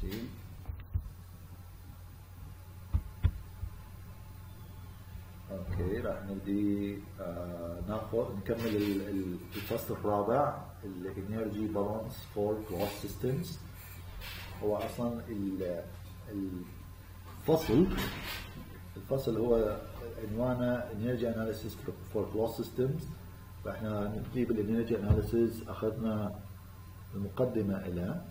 شيل أوكي راح نبدي آه ناخذ نكمل ال- ال- الفصل الرابع ال energy balance for closed systems هو أصلا ال- الفصل الفصل هو عنوانه energy analysis for closed systems فإحنا نبدي بال energy analysis أخذنا المقدمة إلى.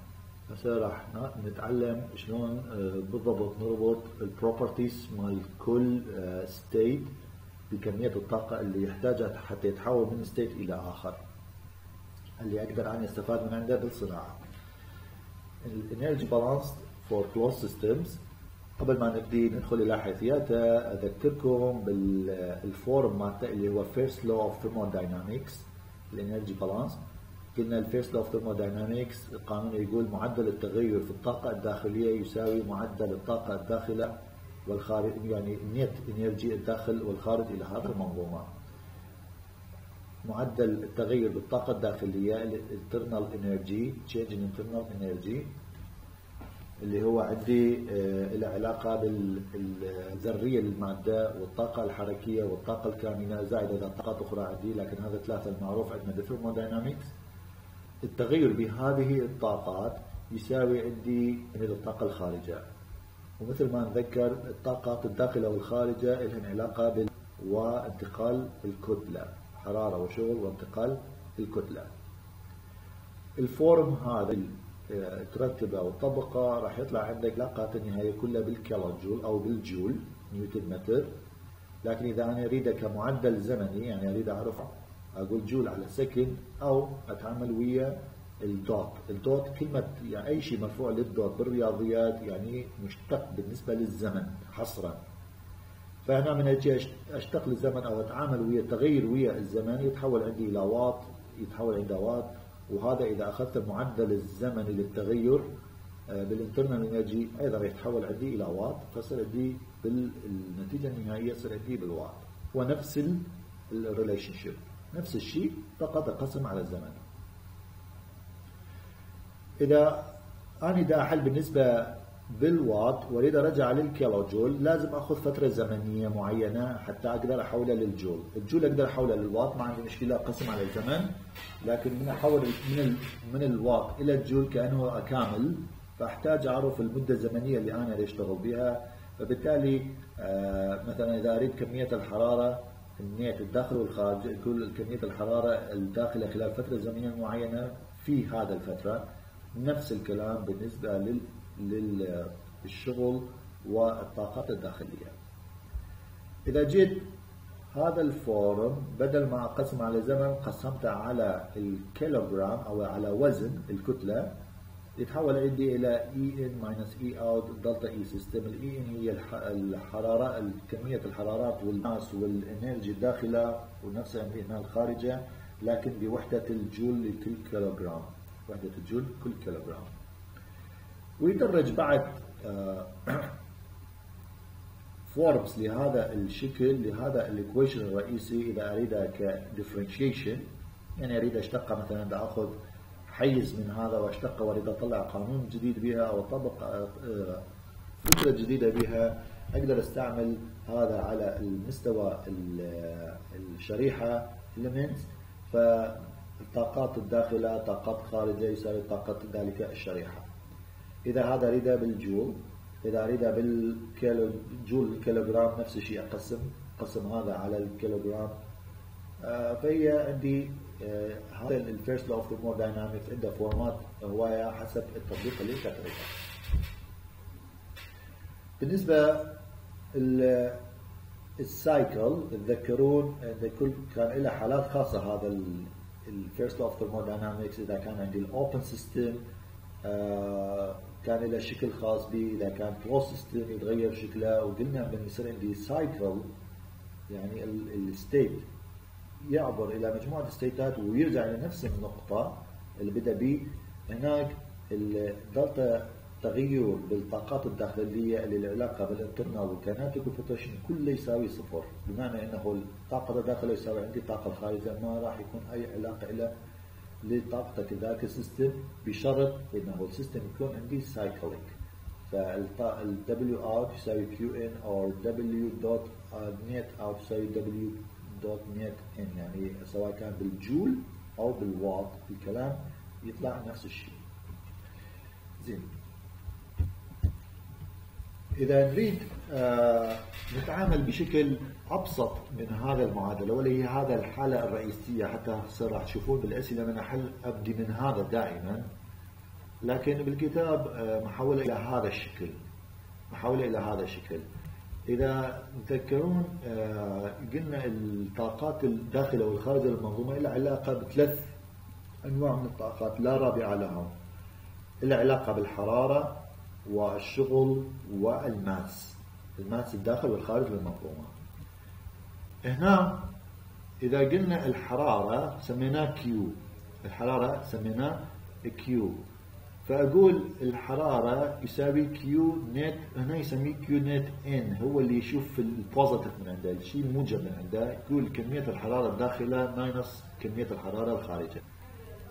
هسه راح نتعلم شلون آه، بالضبط نربط ال properties مال كل state بكمية الطاقة اللي يحتاجها حتى يتحول من state إلى آخر. اللي أقدر اني استفاد من عنده بالصناعة. ال energy balance for closed systems قبل ما نبدي ندخل إلى حيثياته أذكركم بال form مالته اللي هو first law of thermodynamics ال energy balance قلنا ال first law of thermodynamics القانون يقول معدل التغير في الطاقة الداخلية يساوي معدل الطاقة الداخلة والخارج يعني ال net energy الداخل والخارج إلى هذا المنظومة. معدل التغير بالطاقة الداخلية ال internal energy change in internal energy اللي هو عندي آه، له علاقة بالذرية للمادة والطاقة الحركية والطاقة الكامنة زائد إذا طاقات أخرى عندي لكن هذا ثلاثة المعروف عندنا بال thermodynamics التغير بهذه الطاقات يساوي عندي الطاقة الخارجة ومثل ما نذكر الطاقات الداخلة والخارجة لها علاقة بال وانتقال الكتلة حرارة وشغل وانتقال الكتلة. ال form هذا آه، ترتبه وتطبقه راح يطلع عندك علاقات النهائية كلها بالكيلو جول أو بالجول نيوتن متر. لكن إذا أنا أريده كمعدل زمني يعني أريد أعرف أقول جول على سكند أو أتعامل ويا ال dot ال dot كلمة يعني أي شيء مرفوع لل dot بالرياضيات يعني مشتق بالنسبة للزمن حصرا. فهنا من أجي أشت- أشتق للزمن أو أتعامل ويا التغير ويا الزمن يتحول عندي إلى واط يتحول عندي واط. وهذا إذا أخذت المعدل الزمني للتغير آه، بال internal energy أيضا يتحول عندي إلى واط فصير عندي بالنتيجه النهائية يصير عندي بالواط. ونفس ال relationship نفس الشيء فقط اقسم على الزمن. إذا أنا دا أحل بالنسبة بالوات وأريد أرجع للكيلو جول لازم أخذ فترة زمنية معينة حتى أقدر أحولها للجول. الجول أقدر أحولها للوات ما عندي مشكلة أقسم على الزمن. لكن من أحول من ال من الوات إلى الجول كأنه أكامل فأحتاج أعرف المدة الزمنية اللي أنا أشتغل بها. فبالتالي آه، مثلا إذا أريد كمية الحرارة كمية الداخل والخارج كل كمية الحرارة الداخلة خلال فترة زمنية معينة في هذا الفترة. نفس الكلام بالنسبة لل للشغل والطاقات الداخلية. إذا جيت هذا الفورم بدل ما أقسم على زمن قسمته على الكيلوغرام أو على وزن الكتلة. يتحول عندي إلى E in minus E out دلتا E system ال E in هي الح- الحرارة كمية الحرارات وال mass وال energy الداخلة ونفس عندي هنا الخارجة لكن بوحدة الجول لكل كيلوغرام. وحدة الجول كل كيلوغرام. ويدرج بعد آه، forms لهذا الشكل لهذا ال equation الرئيسي إذا اريدها ك differentiation يعني أريد أشتقها مثلا بدي اخذ حيز من هذا واشتقه واريد اطلع قانون جديد بها أو اطبق آه، فكرة جديدة بها أقدر أستعمل هذا على المستوى ال- الشريحة elements فالطاقات الداخلة طاقات خارجه يساوي طاقات ذلك الشريحة. إذا هذا أريده بالجول إذا أريده بالكيلو جول الكيلوغرام نفس الشيء أقسم قسم هذا على الكيلوغرام. آه، فهي عندي هذا ال first law of thermodynamics عنده فورمات هواية حسب التطبيق اللي انت تريده. بالنسبة ال- ال cycle تذكرون ان كل كان له حالات خاصة هذا ال first law of thermodynamics إذا كان عندي ال open system كان له شكل خاص به إذا كان closed system يتغير شكله وقلنا من يصير عندي cycle يعني ال state يعبر إلى مجموعة الستيتات ويرجع إلى نفس النقطة اللي بدأ به هناك الدلتا تغير بالطاقات الداخلية اللي له علاقة بال internal وال kinetic وال potential كله يساوي صفر. بمعنى إنه الطاقة الداخلية يساوي عندي طاقة الخارجيه ما راح يكون أي علاقة له لطاقتك ذاك ال system بشرط إنه ال system يكون عندي cyclic فال W out يساوي Q in or W dot net out يساوي W dot net in يعني سواء كان بالجول أو بالوات الكلام يطلع نفس الشيء. زين. إذا نريد آه نتعامل بشكل أبسط من هذا المعادلة ولا هي هذا الحالة الرئيسية حتى راح تشوفون بالأسئلة من أحل أبدي من هذا دائما. لكن بالكتاب آه محولة إلى هذا الشكل. محولة إلى هذا الشكل. إذا تذكرون آه قلنا الطاقات الداخلة والخارجة للمنظومة لها علاقة بثلاث أنواع من الطاقات لا رابع لهم. لها علاقة بالحرارة والشغل وال mass ال mass الداخل والخارج للمنظومة. هنا إذا قلنا الحرارة سميناه Q الحرارة سميناه Q فأقول الحرارة يساوي Q net هنا يسميه Q net in هو اللي يشوف ال positive من عنده الشيء الموجب من عنده يقول كمية الحرارة الداخلة minus كمية الحرارة الخارجة.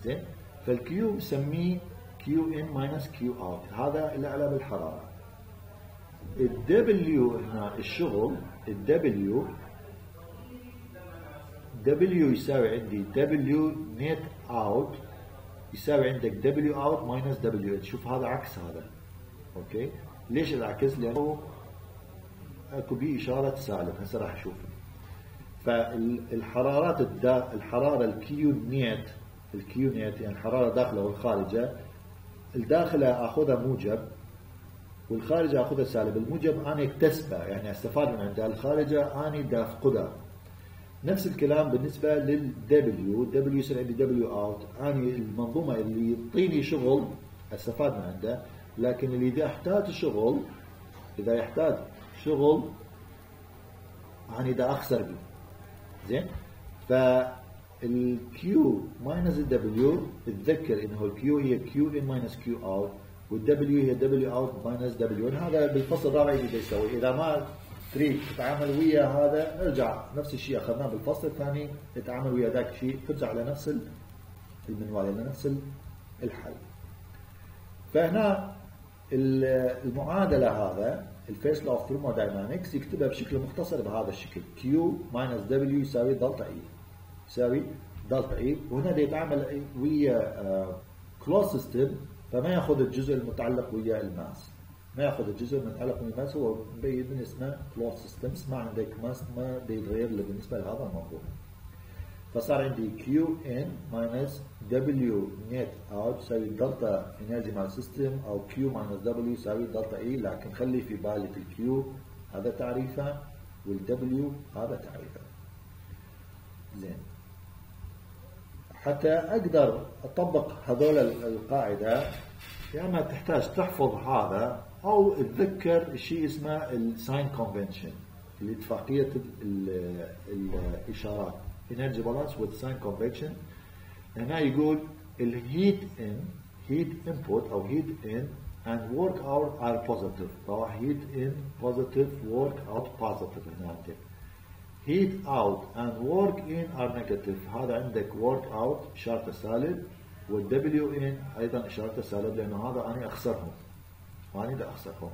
زين؟ فال Q يسميه Q in minus Q out هذا له علاقة بالحرارة. ال W هنا الشغل ال W W يساوي عندي W net out يساوي عندك دبليو اوت ماينس دبليو اتش شوف هذا عكس هذا. أوكي؟ ليش العكس؟ لأنه أكو بي إشارة سالب هسه راح أشوف. فالحرارات الدا الحرارة ال Q net ال Q net يعني الحراره داخلة والخارجة الداخلة أخذها موجب والخارجة أخذها سالب. الموجب أنا اكتسبه يعني أستفاد من عندها. الخارجة أنا دا افقدها نفس الكلام بالنسبة للدبليو دبليو يصير عندي دبليو اوت أنا المنظومة اللي يعطيني شغل استفاد من عنده لكن اللي إذا أحتاج شغل إذا يحتاج شغل أنا إذا أخسر به زين؟ فال Q minus ال W تذكر انه ال Q هي Q in minus Q out وال W هي W out minus W هذا بالفصل الرابع يجي يسوي إذا ما تريد تتعامل ويا هذا ارجع نفس الشيء أخذناه بالفصل الثاني تتعامل ويا ذاك الشيء ترجع على نفس المنوال على نفس الحل. فهنا المعادلة هذا ال first law of thermodynamics يكتبها بشكل مختصر بهذا الشكل. Q minus W يساوي delta E. يساوي delta E. وهنا يتعامل ويا closed system فما يأخذ الجزء المتعلق ويا ال mass. ياخذ الجزء المتعلق من ال mass هو مبين من اسمه closed systems ما عندك mass ما بيتغير بالنسبة لهذا الموضوع. فصار عندي Q in minus W net out يساوي delta energy مال system أو Q minus W يساوي delta E لكن خلي في بالك ال Q هذا تعريفه وال W هذا تعريفه. زين. حتى أقدر أطبق هذول القاعدة يا اما تحتاج تحفظ هذا أو تذكر شيء اسمه ال sign convention الاتفاقيه الإشارات. energy balance with sign convention. هنا يقول ال heat in heat input أو heat in and work out are positive. فهو heat in positive work out positive هنا عندك heat out and work in are negative. هذا عندك work out اشارته سالب والدبليو ان أيضا اشارته سالب لأنه هذا أنا أخسرهم. أنا بدي اخسرهم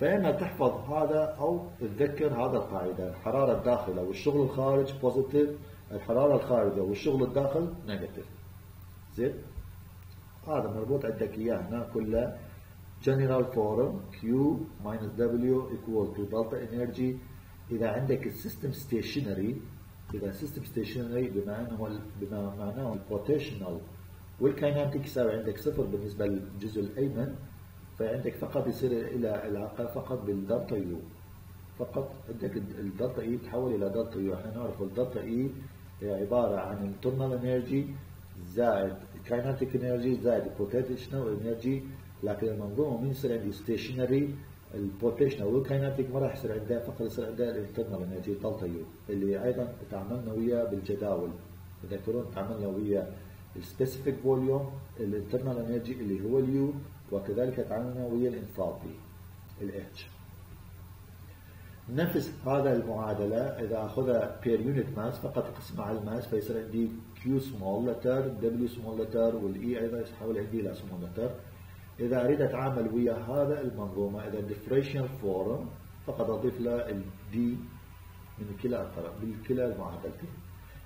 فاما تحفظ هذا أو تتذكر هذا القاعدة الحرارة الداخلة والشغل الخارج positive الحرارة الخارجة والشغل الداخل negative زين؟ هذا مربوط عندك إياه هنا كله. General form Q minus W equal to delta energy. إذا عندك ال system stationary إذا ال system stationary بما أنه بما معناه ال potential وال kinetic يساوي عندك صفر بالنسبة للجزء الأيمن. فعندك فقط يصير إلى العلاقة فقط بال delta U. فقط عندك ال delta E تحول إلى delta U. إحنا نعرف ال delta E هي عبارة عن internal energy زائد kinetic energy زائد potential energy لكن المنظومة من يصير عندي؟ stationary ال potential وال kinetic ما راح يصير عندها فقط يصير عندها ال internal energy delta U. اللي أيضا تعاملنا وياه بالجداول. تذكرون تعاملنا ويا ال specific volume ال internal energy اللي هو ال U. وكذلك تعاملنا ويا ال enthalpy ال H نفس هذا المعادلة إذا أخذها per unit mass فقط اقسم على ال mass فيصير عندي Q small letter W small letter وال E أيضا يتحول عندي إلى small letter. إذا أريد أتعامل ويا هذا المنظومة إذا differential form فقط أضيف له ال d من كلا الطرف بالكلا المعادلتين.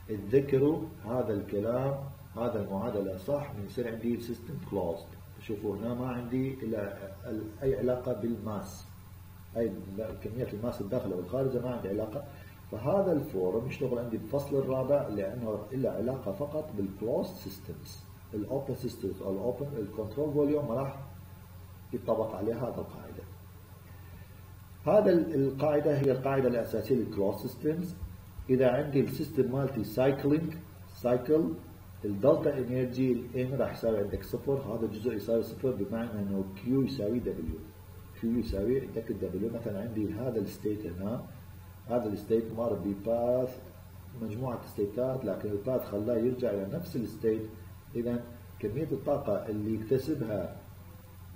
تذكروا هذا الكلام هذا المعادلة صح من يصير عندي system closed شوفوا هنا ما عندي أي علاقة بال mass. أي كمية ال mass الداخل أو الخارج ما عندي علاقة. فهذا ال form يشتغل عندي بالفصل الرابع لأنه له علاقة فقط بال closed systems. ال open systems أو ال open ال control volume ما راح يطبق عليه هذا القاعدة. هذا القاعدة هي القاعدة الأساسية لل closed systems. إذا عندي ال system مالتي cycling cycle ال delta energy الان راح يساوي عندك صفر هذا الجزء يساوي صفر بمعنى إنه كيو يساوي دبليو كيو يساوي عندك الدبليو مثلا عندي هذا ال state هنا هذا ال state مر ب path مجموعة state ات لكن ال path خلاه يرجع إلى نفس ال state. إذا كمية الطاقة اللي يكتسبها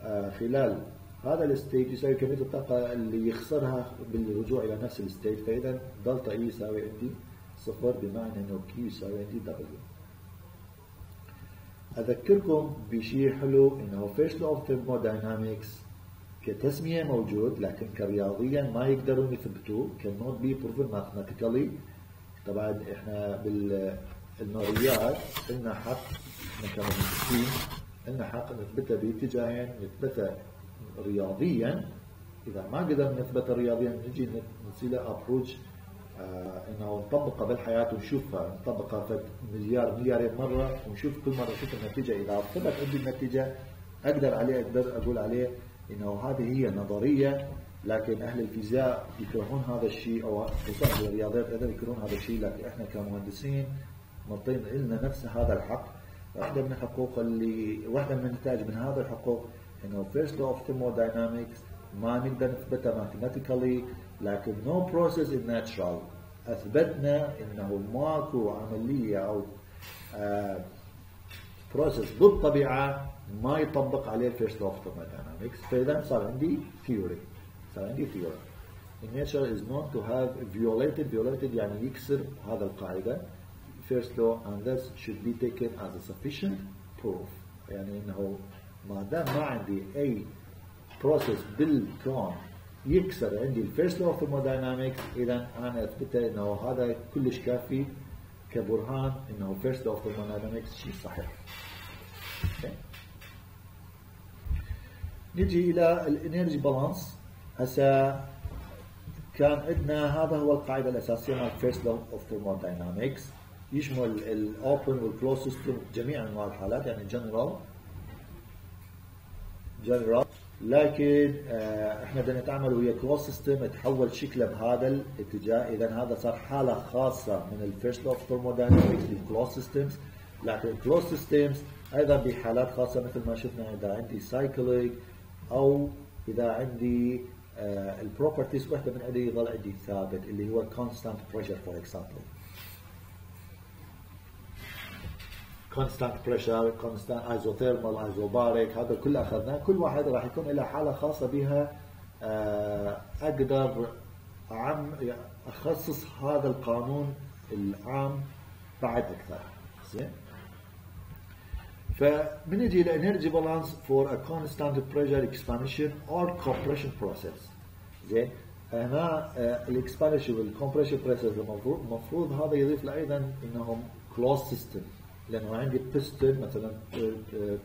آه، خلال هذا ال state يساوي كمية الطاقة اللي يخسرها بالرجوع إلى نفس ال state. فإذا delta E يساوي عندي صفر بمعنى إنه Q يساوي عندي W أذكركم بشيء حلو إنه first of thermodynamics كتسمية موجود لكن كرياضيا ما يقدرون يثبتوه cannot be proven mathematically. طبعا إحنا بالنوريات لنا حق كمهندسين لنا حق نثبتها باتجاهين نثبتها رياضيا. إذا ما قدرنا نثبتها رياضيا نجي له ابروتش إنه نطبقها بالحياة ونشوفها نطبقها مليار مليارين مرة ونشوف كل مرة نشوف النتيجة. إذا ثبت عندي النتيجة أقدر عليه أقدر أقول عليه إنه هذه هي نظريه لكن أهل الفيزياء يكرهون هذا الشيء أو أهل الرياضيات أيضا يكرهون هذا الشيء. لكن إحنا كمهندسين معطين لنا نفس هذا الحق. واحدة من الحقوق اللي واحدة من النتائج من هذا الحقوق إنه first law of thermodynamics ما نقدر نثبتها mathematically. لكن no process is natural اثبتنا انه ماكو عمليه أو بروسيس آه، بالطبيعه ما يطبق عليه ال first law of thermodynamics فاذا صار عندي theory صار عندي in nature is known to have violated violated يعني يكسر هذا القاعده first law and this should be taken as a sufficient proof يعني انه ما دام ما عندي اي process بالكون يكسر عندي ال first law of thermodynamics اذا أنا أثبته إنه هذا كلش كافي كبرهان إنه first law of thermodynamics شيء صحيح. نجي إلى ال energy balance هسه كان عندنا هذا هو القاعدة الأساسية مال first law of thermodynamics يشمل ال open وال closed system جميع أنواع الحالات يعني general general لكن آه، إحنا بدنا نتعامل ويا closed system تحول شكله بهذا الاتجاه. إذا هذا صار حالة خاصة من ال first of thermodynamics لل closed systems لكن ال closed systems أيضا بحالات خاصة مثل ما شفنا إذا عندي cyclic أو إذا عندي آه، ال properties وحدة من عندي يظل عندي ثابت اللي هو constant pressure for example constant pressure constant isothermal isobaric هذا كله أخذناه. كل واحد راح يكون له حالة خاصة بها آه، أقدر عم أخصص هذا القانون العام بعد أكثر. زين؟ فبنجي إلى balance for a constant pressure expansion or compression process زين؟ هنا ال expansion وال compression process المفروض المفروض هذا يضيف له أيضا إنهم closed system لأنه عندي بيستن مثلا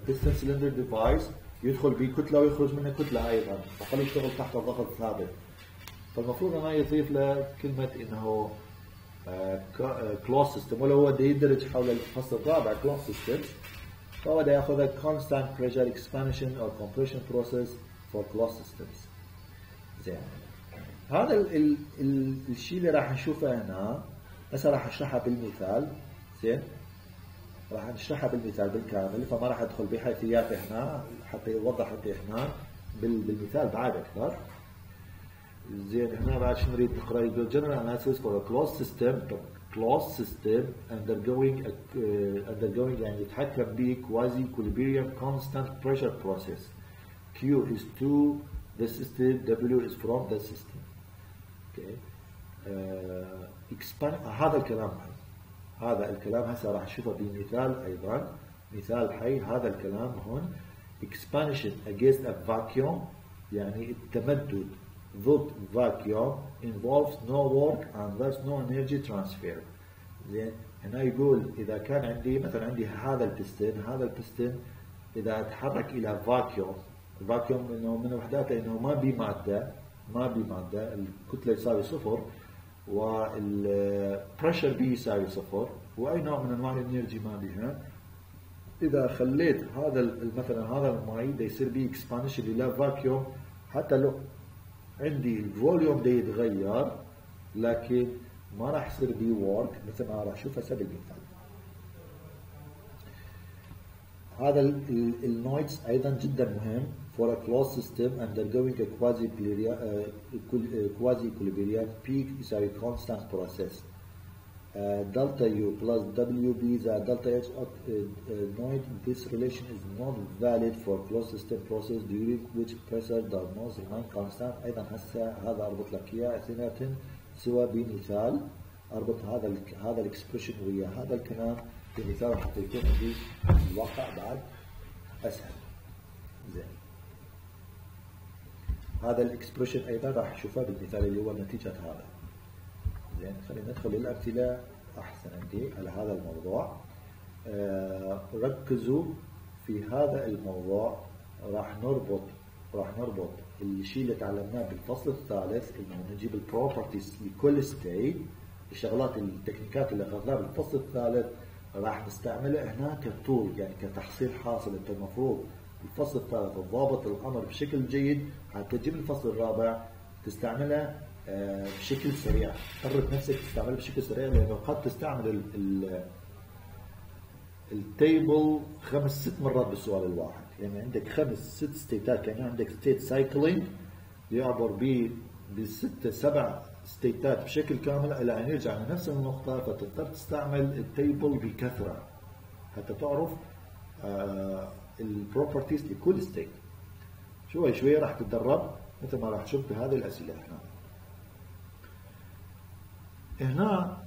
piston cylinder device يدخل به كتلة ويخرج منه كتلة أيضا فخليه يشتغل تحت ضغط ثابت. فالمفروض أنا يضيف له كلمة إنه closed system ولا هو يدرج حول الفصل الرابع كلوز سيستم فهو ده يأخذ constant pressure expansion or compression process for closed systems. زين. هذا ال ال الشيء اللي راح نشوفه هنا هسه راح أشرحه بالمثال. زين. راح نشرحها بالمثال بالكامل فما راح أدخل بحيثيات هنا حتى يوضح لك هنا بالمثال بعد أكثر. زين هنا باش نريد نقرأ general analysis for closed system closed system undergoing undergoing يعني يتحكم به quasi equilibrium constant pressure process Q is to the system W is from the system okay هذا الكلام هذا الكلام هسه راح نشوفه بمثال أيضا. مثال حي هذا الكلام هون. Expansion against a vacuum يعني التمدد ضد vacuum involves no work and thus no energy transfer. زين هنا يقول إذا كان عندي مثلا عندي هذا البستن هذا البستن إذا تحرك إلى vacuum ال vacuum إنه من وحداته إنه ما بي مادة ما بي مادة الكتلة يساوي صفر. وال pressure بي يساوي صفر. وأي نوع من أنواع ال energy ما بيها إذا خليت هذا مثلا هذا الماي يصير بيه expansion إلى vacuum حتى لو عندي ال volume ده يتغير لكن ما راح يصير بي work مثل ما راح أشوف هسه بالمثال هذا ال notes أيضا جدا مهم. For a closed system undergoing a quasi quasi equilibrium peak يساوي constant process uh, delta U plus WB the delta uh, uh, noid this relation is not valid for closed system process during which pressure does not remain constant أيضا هسه هذا اربط لك اياه اثنيناتهم سوى بمثال اربط هذا ال هذا الاكسبريشن ويا هذا الكلام بمثال حتى يكون عندي الواقع بعد اسهل زين هذا ال expression أيضا راح نشوفه بالمثال اللي هو نتيجة هذا. زين خلينا ندخل للامثله أحسن عندي على هذا الموضوع. آه ركزوا في هذا الموضوع. راح نربط راح نربط الشيء اللي تعلمناه بالفصل الثالث إنه نجيب ال properties لكل state الشغلات ال techniqueات اللي أخذناها بالفصل الثالث راح نستعملها هنا ك tool يعني كتحصيل حاصل أنت المفروض الفصل الثالث تضابط الأمر بشكل جيد حتى تجيب الفصل الرابع تستعملها بشكل سريع. قرر نفسك تستعملها بشكل سريع لأنه قد تستعمل ال table خمس ست مرات بالسؤال الواحد. يعني عندك خمس ست stateات يعني عندك state cycling يعبر ب بست سبع stateات بشكل كامل إلى أن يرجع لنفس النقطة فتضطر تستعمل ال table بكثرة. حتى تعرف آه ال properties لكل state شوي شوي راح تتدرب مثل ما راح تشوف بهذه الأسئلة هنا. هنا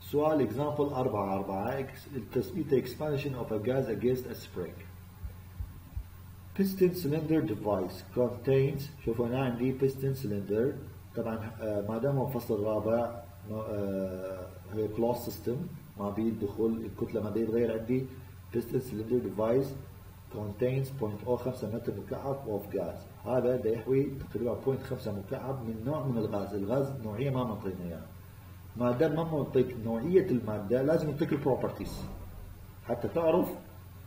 سؤال example 4 4 التثبيت expansion of a gas against a spring. Piston cylinder device contains شوف هنا عندي piston cylinder. طبعا ما دام هو الفصل الرابع هي closed system ما بي دخول الكتلة ما يتغير عندي. Piston cylinder device contains 0.05 متر مكعب of gas. هذا ده يحوي تقريبا 0.5 مكعب من نوع من الغاز. الغاز نوعية ما معطينا اياها ما دام ما معطيك نوعية المادة لازم يعطيك ال properties حتى تعرف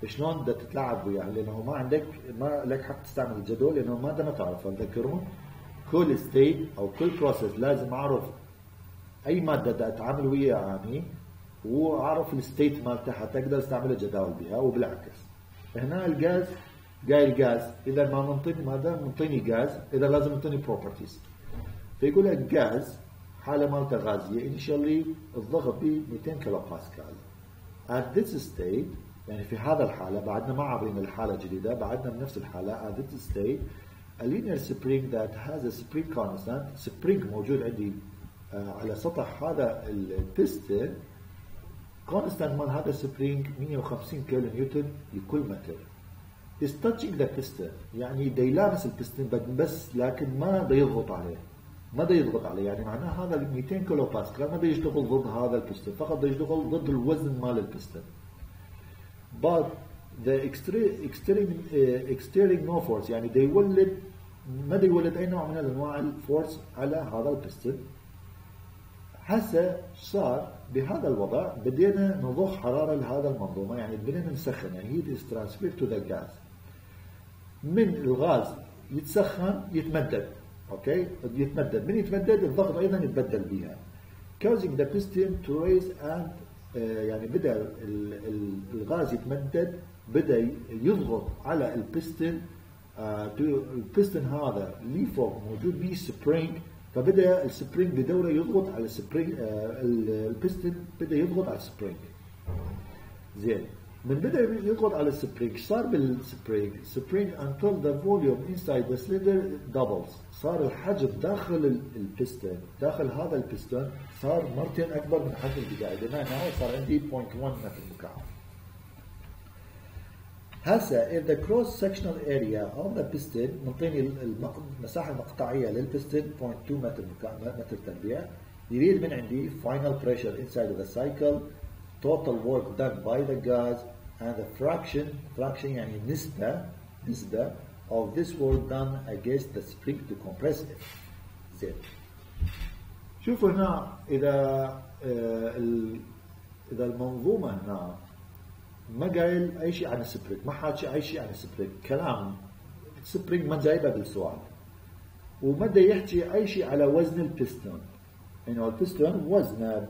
شلون بدك تتلاعب وياها. لأنه ما عندك ما لك حق تستعمل الجدول لأنه ما ما تعرف. تذكرون كل state أو كل process لازم أعرف أي مادة بدي اتعامل وياها اني وأعرف ال state مالتها حتى أقدر أستعمل جداول بها وبالعكس. هنا الغاز قايل غاز إذا ما منطيني ما دام منطيني غاز. إذا لازم يعطيني properties فيقول لك غاز حالة مالته غازية. initially الضغط ب 200 كيلو باسكال at this state يعني في هذا الحالة بعدنا ما عابرين الحالة الجديدة بعدنا بنفس الحالة. At this state a linear spring that has a spring constant spring موجود عندي على سطح هذا ال piston constant مال هذا ال spring 150 كيلو نيوتن لكل متر is touching the piston يعني دا يلامس البستن بس لكن ما دا يضغط عليه. ما دا يضغط عليه يعني معناه هذا ال 200 كيلو باسكال ما دا يشتغل ضد هذا البستن فقط دا يشتغل ضد الوزن مال البستن but the external external no force يعني دا يولد ما دا يولد أي نوع من أنواع ال force على هذا البستن هسه صار بهذا الوضع بدينا نضخ حرارة لهذا المنظومة يعني بدينا نسخن يعني heat is transferred to the gas. من الغاز يتسخن يتمدد أوكي يتمدد. من يتمدد الضغط أيضا يتبدل بها causing the piston to raise and uh, يعني بدأ الغاز يتمدد بدأ يضغط على ال piston uh, البستن هذا اللي فوق موجود به spring فبدأ ال spring بدورة يضغط على ال spring آه البستن بدأ يضغط على ال spring. زين. من بدأ يضغط على ال spring صار بال spring؟ spring until the volume inside the cylinder doubles. صار الحجم داخل البستن داخل هذا البستن صار مرتين أكبر من الحجم البدائي لأن هنا صار عندي 0.1 متر مكعب هسا if the cross sectional area of the piston منطيني المساحه المقطعيه للبستن 0.2 متر متر تربيع يريد من عندي final pressure inside of the cycle total work done by the gas and the fraction fraction يعني نسبة نسبة of this work done against the spring to compress it زين شوفوا هنا إذا إذا المنظومة هنا ما قايل أي شيء عن ال spring؟ ما حاكي أي شيء عن ال spring. كلام. ال spring ما جايبه بالسؤال. وما يحكي أي شيء على وزن البستون. انه البستون وزنه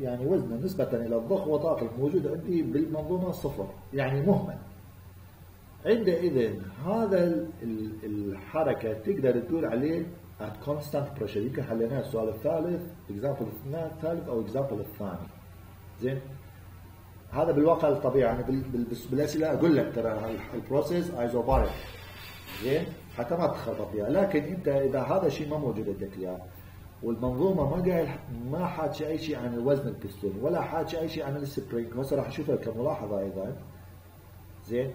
يعني وزنه نسبة إلى الضغوطات الموجودة عندي بالمنظومة صفر. يعني مهمل عندئذ هذا الحركة تقدر تقول عليه at constant pressure. يمكن حليناها السؤال الثالث example الثالث أو example الثاني. زين؟ هذا بالواقع الطبيعي يعني بالأسئلة أقول لك ترى ال process isobaric زين؟ حتى ما تخربط فيها. لكن أنت إذا هذا الشيء ما موجود عندك إياه والمنظومة ما قايل ما حاكي أي شيء عن الوزن البستون ولا حاكي أي شيء عن ال spring هسه راح اشوفها كملاحظه أيضا. زين؟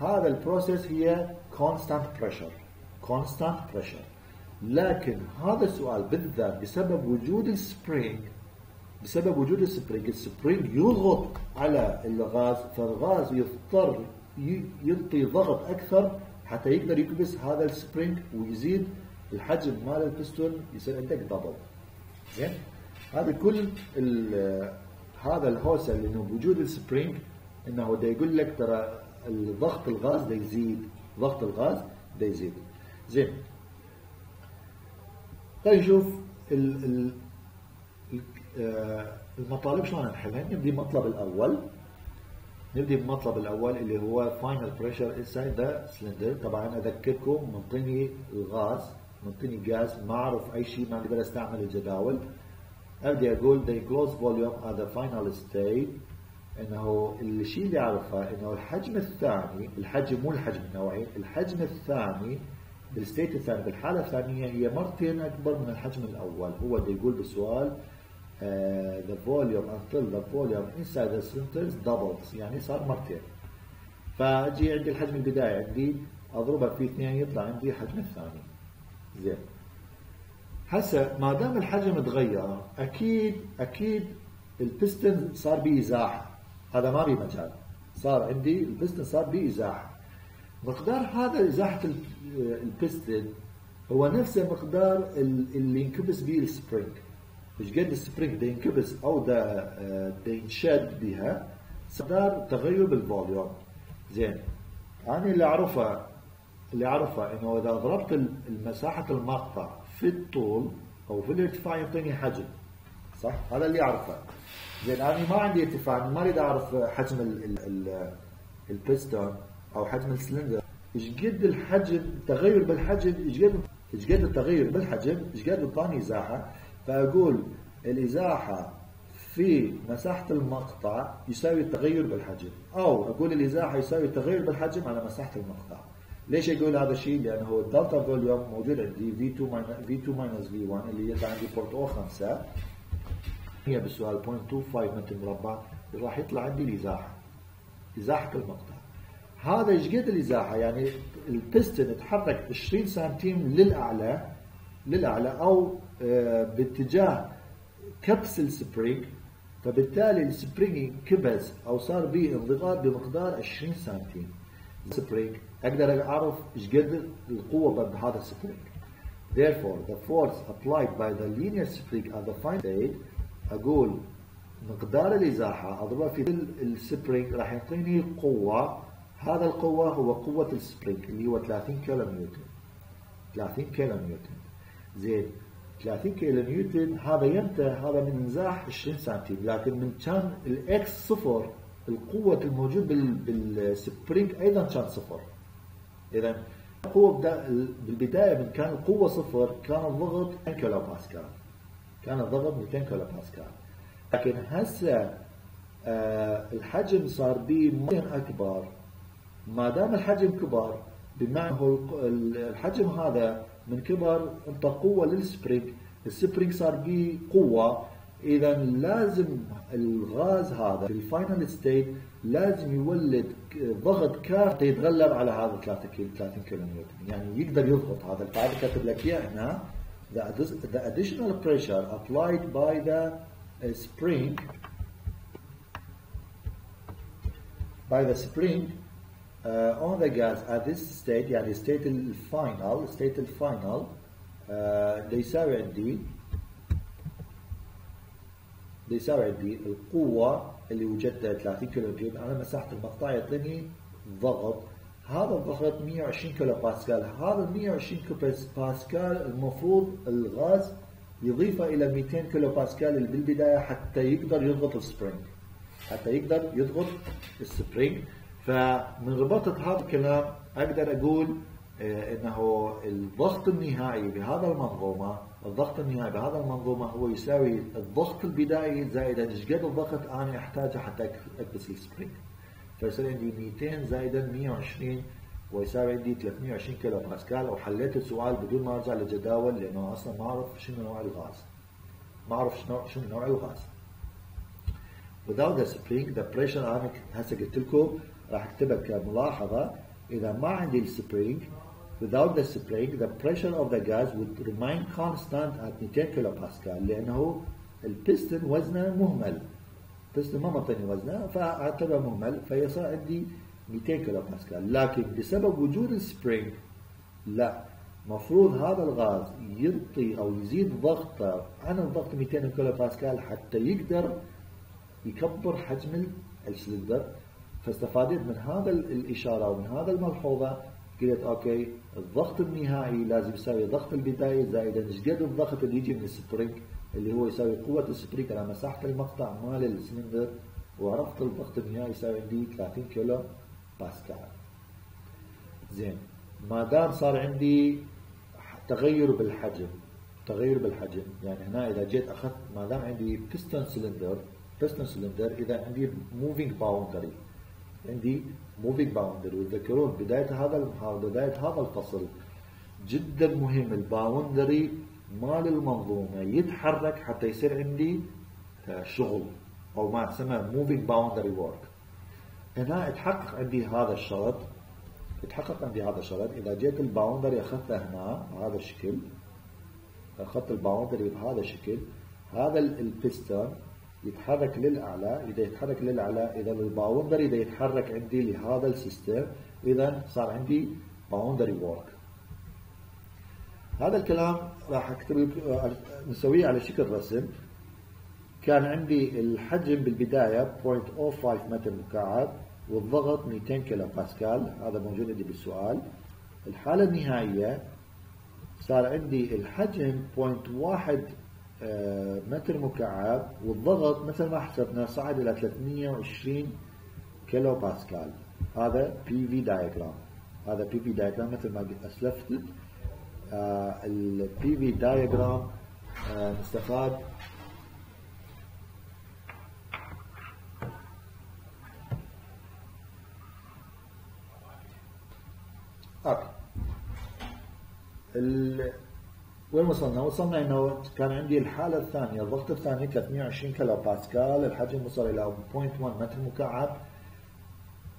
هذا ال process هي constant pressure constant pressure لكن هذا السؤال بالذات بسبب وجود ال spring بسبب وجود ال spring. ال spring يضغط على الغاز فالغاز يضطر يعطي ضغط أكثر حتى يقدر يكبس هذا ال spring ويزيد الحجم مال البستون يصير عندك double زين؟ هذا كل هذا الهوسة لأنه بوجود ال spring إنه دا يقول لك ترى الضغط الغاز دا يزيد. ضغط الغاز دا يزيد. زين. خلينا نشوف آه، المطالب شلون نحلها؟ نبدي المطلب الأول. نبدي بالمطلب الأول اللي هو final pressure inside the cylinder طبعا أذكركم منطيني الغاز منطيني جاز ما أعرف أي شيء ما أقدر أستعمل الجداول. أبدي أقول the enclosed volume at the final state. إنه الشيء اللي أعرفه إنه الحجم الثاني الحجم مو الحجم النوعي الحجم الثاني بالستيت الثاني بالحالة الثانية هي مرتين أكبر من الحجم الأول. هو اللي يقول بالسؤال the volume until the volume inside the cylinders doubles يعني صار مرتين. فأجي عندي الحجم البداية. عندي اضربها في اثنين يطلع عندي الحجم الثاني. زين. هسه ما دام الحجم تغير أكيد أكيد البستن صار به إزاحة. هذا ما به مجال. صار عندي البستن صار به إزاحة. مقدار هذا إزاحة البستن هو نفسه مقدار اللي ينكبس به ال spring. إيش قد ال spring ده ينكبس أو ده ده ينشد بها مقدار تغير بال volume. زين. أنا اللي أعرفه اللي أعرفه إنه إذا ضربت المساحة المقطع في الطول أو في الارتفاع يعطيني حجم. صح؟ هذا اللي أعرفه. زين أنا ما عندي ارتفاع ما أريد أعرف حجم البستون أو حجم السلندر إيش قد الحجم تغير بالحجم إيش قد إيش قد التغير بالحجم إيش قد الثاني إزاحة. فأقول الإزاحة في مساحة المقطع يساوي التغير بالحجم. أو أقول الإزاحة يساوي التغير بالحجم على مساحة المقطع. ليش أقول هذا الشيء؟ لأنه ال delta volume موجود عندي V2 V2 minus V1 اللي يطلع عندي بورت أو 5 هي بالسؤال 0.25 متر مربع راح يطلع عندي الإزاحة. إزاحة المقطع. هذا إيش قد الإزاحة؟ يعني البستن تحرك 20 سنتيم للأعلى أو آه، باتجاه كبس ال spring فبالتالي ال spring كبس أو صار به انضغاط بمقدار 20 سنتيم. spring أقدر أعرف إيش قد القوة ضد هذا ال spring. Therefore the force applied by the linear spring at the final state أقول مقدار الإزاحة اضربها في ال spring راح يعطيني قوة. هذا القوة هو قوة ال spring اللي هو 30 كيلو نيوتن 30 كيلو نيوتن زين. 30 كيلو نيوتن هذا يمتى هذا من نزاح 20 سنتيم. لكن من كان ال X صفر القوة الموجود بال spring أيضا كان صفر. إذا القوة بالبداية من كان القوة صفر كان الضغط 200 كيلو باسكال. كان الضغط 200 كيلو باسكال. لكن هسه آه الحجم صار به أكبر. ما دام الحجم كبر بمعنى الحجم هذا من كبر انت قوة لل spring ال spring صار به قوة. اذا لازم الغاز هذا في ال final state لازم يولد ضغط كافي يتغلب على هذا 30 كيلو نيوتن يعني يقدر يضغط هذا. القاعده كاتب لك إياه هنا. The additional pressure applied by the spring by the spring uh, on the gas at this state يعني state ال final state ال final uh, يساوي عندي بيساوي عندي القوة اللي وجدتها 30 كيلو جول على مساحة المقطع يعطيني ضغط. هذا الضغط 120 كيلو باسكال هذا 120 كيلو باسكال المفروض الغاز يضيفه إلى 200 كيلو باسكال اللي بالبداية حتى يقدر يضغط ال spring حتى يقدر يضغط ال spring فمن ربطة هذا الكلام أقدر أقول آه، إنه الضغط النهائي بهذا المنظومة الضغط النهائي بهذا المنظومة هو يساوي الضغط البدائي زائدا إيش قد الضغط أنا أحتاجه حتى أكبس ال spring. فيصير عندي 200 زائدا 120 ويساوي عندي 320 كيلو باسكال وحليت السؤال بدون ما أرجع للجداول لأنه أصلا ما أعرف شنو نوع الغاز. ما أعرف شنو شنو نوع الغاز. Without the spring the pressure أنا هسه قلت لكم راح اكتبها كملاحظة. إذا ما عندي ال spring Without the spring, the pressure of the gas would remain constant at 200 kilopascal لأنه البستن وزنه مهمل. البستن ما معطيني وزنه فأعتبره مهمل فيصير عندي 200 كيلوباسكال لكن بسبب وجود ال spring لا. مفروض هذا الغاز يعطي أو يزيد ضغطه عن الضغط 200 كيلو باسكال حتى يقدر يكبر حجم السلندر. فاستفادت من هذا الإشارة ومن هذا الملحوظه قلت okay الضغط النهائي لازم يساوي ضغط البداية زائدا إيش الضغط اللي يجي من ال spring اللي هو يساوي قوة ال spring على مساحة المقطع مال السلندر وعرفت الضغط النهائي يساوي عندي 30 كيلو باسكال. زين ما دام صار عندي تغير بالحجم تغير بالحجم يعني هنا إذا جيت أخذت ما دام عندي piston cylinder piston cylinder إذا عندي moving boundary عندي moving boundary وتذكرون بداية هذا المحاضرة بداية هذا الفصل. جدا مهم ال boundary مال المنظومة يتحرك حتى يصير عندي آه، شغل. أو ما تسمى moving boundary work هنا اتحقق عندي هذا الشرط. اتحقق عندي هذا الشرط. إذا جيت ال boundary أخذته هنا بهذا الشكل. أخذت ال boundary بهذا الشكل. هذا البيستون يتحرك للأعلى إذا يتحرك للأعلى إذا ال boundary إذا يتحرك عندي لهذا ال system إذا صار عندي boundary work هذا الكلام راح أكتب نسويه على شكل رسم. كان عندي الحجم بالبداية 0.05 متر مكعب والضغط 200 كيلو باسكال هذا موجود عندي بالسؤال. الحالة النهائية صار عندي الحجم 0.1 متر مكعب والضغط مثل ما حسبنا صعد إلى 320 كيلو باسكال هذا PV diagram هذا PV diagram مثل ما أسلفت. ال PV diagram نستفاد okay. وين وصلنا؟ وصلنا إنه كان عندي الحالة الثانية الضغط الثاني 320 كيلو باسكال الحجم وصل إلى 0.1 متر مكعب.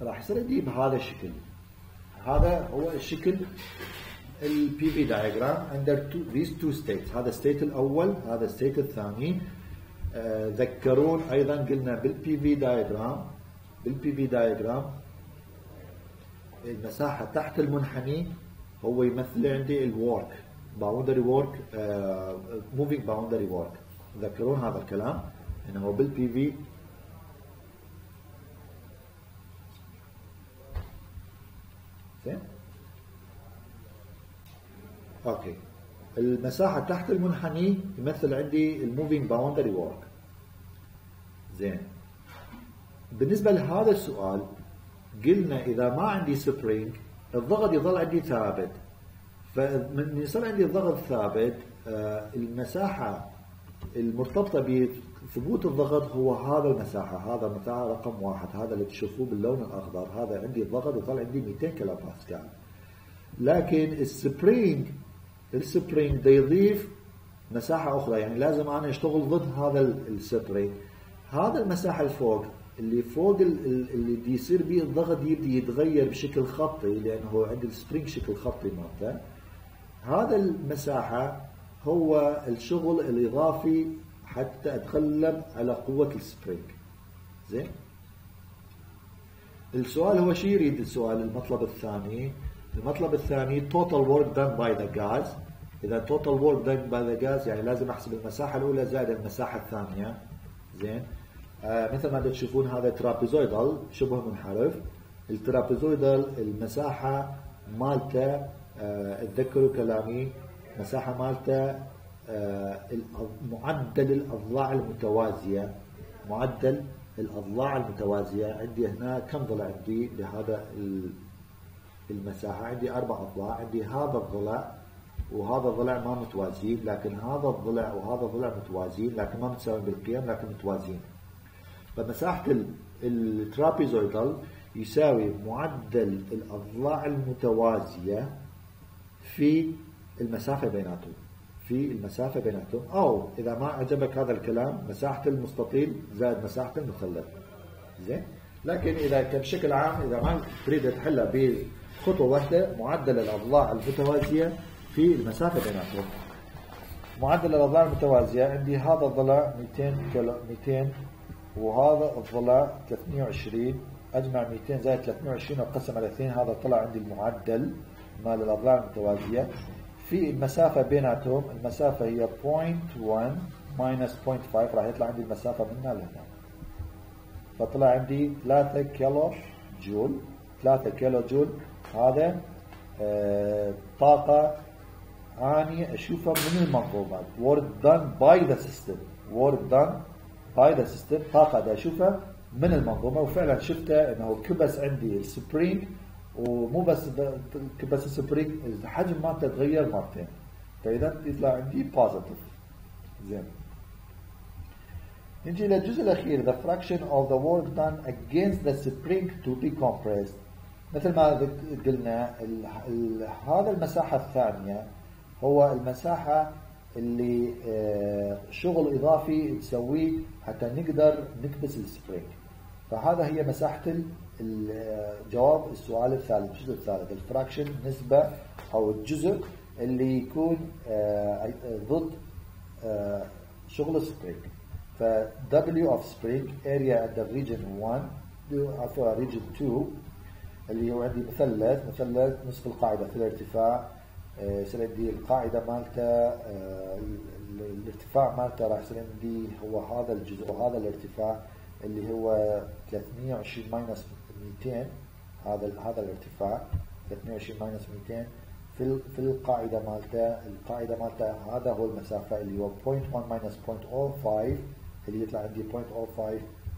راح يصير عندي بهذا الشكل. هذا هو الشكل ال PV diagram under this two states هذا state الأول هذا ال state الثاني. آه تذكرون أيضا قلنا بال PV diagram بال PV diagram المساحة تحت المنحني هو يمثل عندي ال work boundary work moving boundary work تذكرون هذا الكلام انه بال PV زين okay المساحة تحت المنحني يمثل عندي ال moving boundary work زين. بالنسبة لهذا السؤال قلنا إذا ما عندي spring الضغط يظل عندي ثابت. فمن يصير عندي الضغط ثابت آه، المساحة المرتبطة بثبوت الضغط هو هذا المساحة هذا المساحة رقم واحد هذا اللي تشوفوه باللون الأخضر هذا عندي الضغط وطلع عندي 200 كيلو باسكال لكن ال spring ال spring ده يضيف مساحة أخرى يعني لازم أنا أشتغل ضد هذا ال spring. هذا المساحة الفوق اللي فوق اللي بده يصير به الضغط يبدي يتغير بشكل خطي لأنه عند ال spring شكل خطي مالته. هذا المساحة هو الشغل الإضافي حتى أتغلب على قوة ال spring. زين؟ السؤال هو شو يريد السؤال؟ المطلب الثاني. المطلب الثاني total work done by the gas إذا total work done by the gas يعني لازم أحسب المساحة الأولى زائد المساحة الثانية. زين؟ آه مثل ما تشوفون هذا ترابيزويدال شبه منحرف. الترابيزويدال المساحة مالته آه تذكروا كلامي مساحة مالته آه معدل الأضلاع المتوازية معدل الأضلاع المتوازية. عندي هنا كم ضلع عندي؟ بهذا المساحة. عندي أربع أضلاع. عندي هذا الضلع وهذا الضلع ما متوازيين لكن هذا الضلع وهذا الضلع متوازيين لكن ما متساويين بالقيم لكن متوازيين. فمساحة الترابيزويدال يساوي معدل الأضلاع المتوازية في المسافة بيناتهم. في المسافة بيناتهم. أو إذا ما عجبك هذا الكلام مساحة المستطيل زائد مساحة المثلث زين؟ لكن إذا بشكل عام إذا ما تريد تحلها بخطوة واحدة معدل الأضلاع المتوازية في المسافة بيناتهم. معدل الأضلاع المتوازية عندي هذا الضلع 200 كيلو 200 وهذا الضلع 320 أجمع 200 زائد 320 وقسم على 2 هذا طلع عندي المعدل مال الأضلاع المتوازية في المسافة بيناتهم المسافة هي 0.1 minus 0.5 راح يطلع عندي المسافة من هنا لهنا. فطلع عندي 3 كيلو جول. 3 كيلو جول هذا آه طاقة أني أشوفها من المنظومات work done by the system. Work done by the system. طاقة أشوفها من المنظومة. وفعلا شفتها أنه كبس عندي ال spring ومو بس بس ال spring الحجم مالته تغير مرتين. فإذا يطلع عندي positive زين. نجي للجزء الأخير the fraction of the work done against the spring to be compressed. مثل ما قلنا هذا المساحة الثانية هو المساحة اللي آه، شغل إضافي تسويه حتى نقدر نكبس ال spring فهذا هي مساحة جواب السؤال الثالث الجزء الثالث ال fraction نسبة أو الجزء اللي يكون آه، ضد آه، شغل spring ف W of spring area the region 1 عفوا region 2 اللي هو عندي مثلث مثلث نصف القاعدة في الارتفاع آه، يصير عندي القاعدة مالته الارتفاع مالته راح يصير عندي هو هذا الجزء وهذا الارتفاع اللي هو 320 minus 200 هذا هذا الارتفاع 320 minus 200 في في القاعدة مالته القاعدة مالته هذا هو المسافة اللي هو 0.1 minus 0.05 اللي يطلع عندي 0.05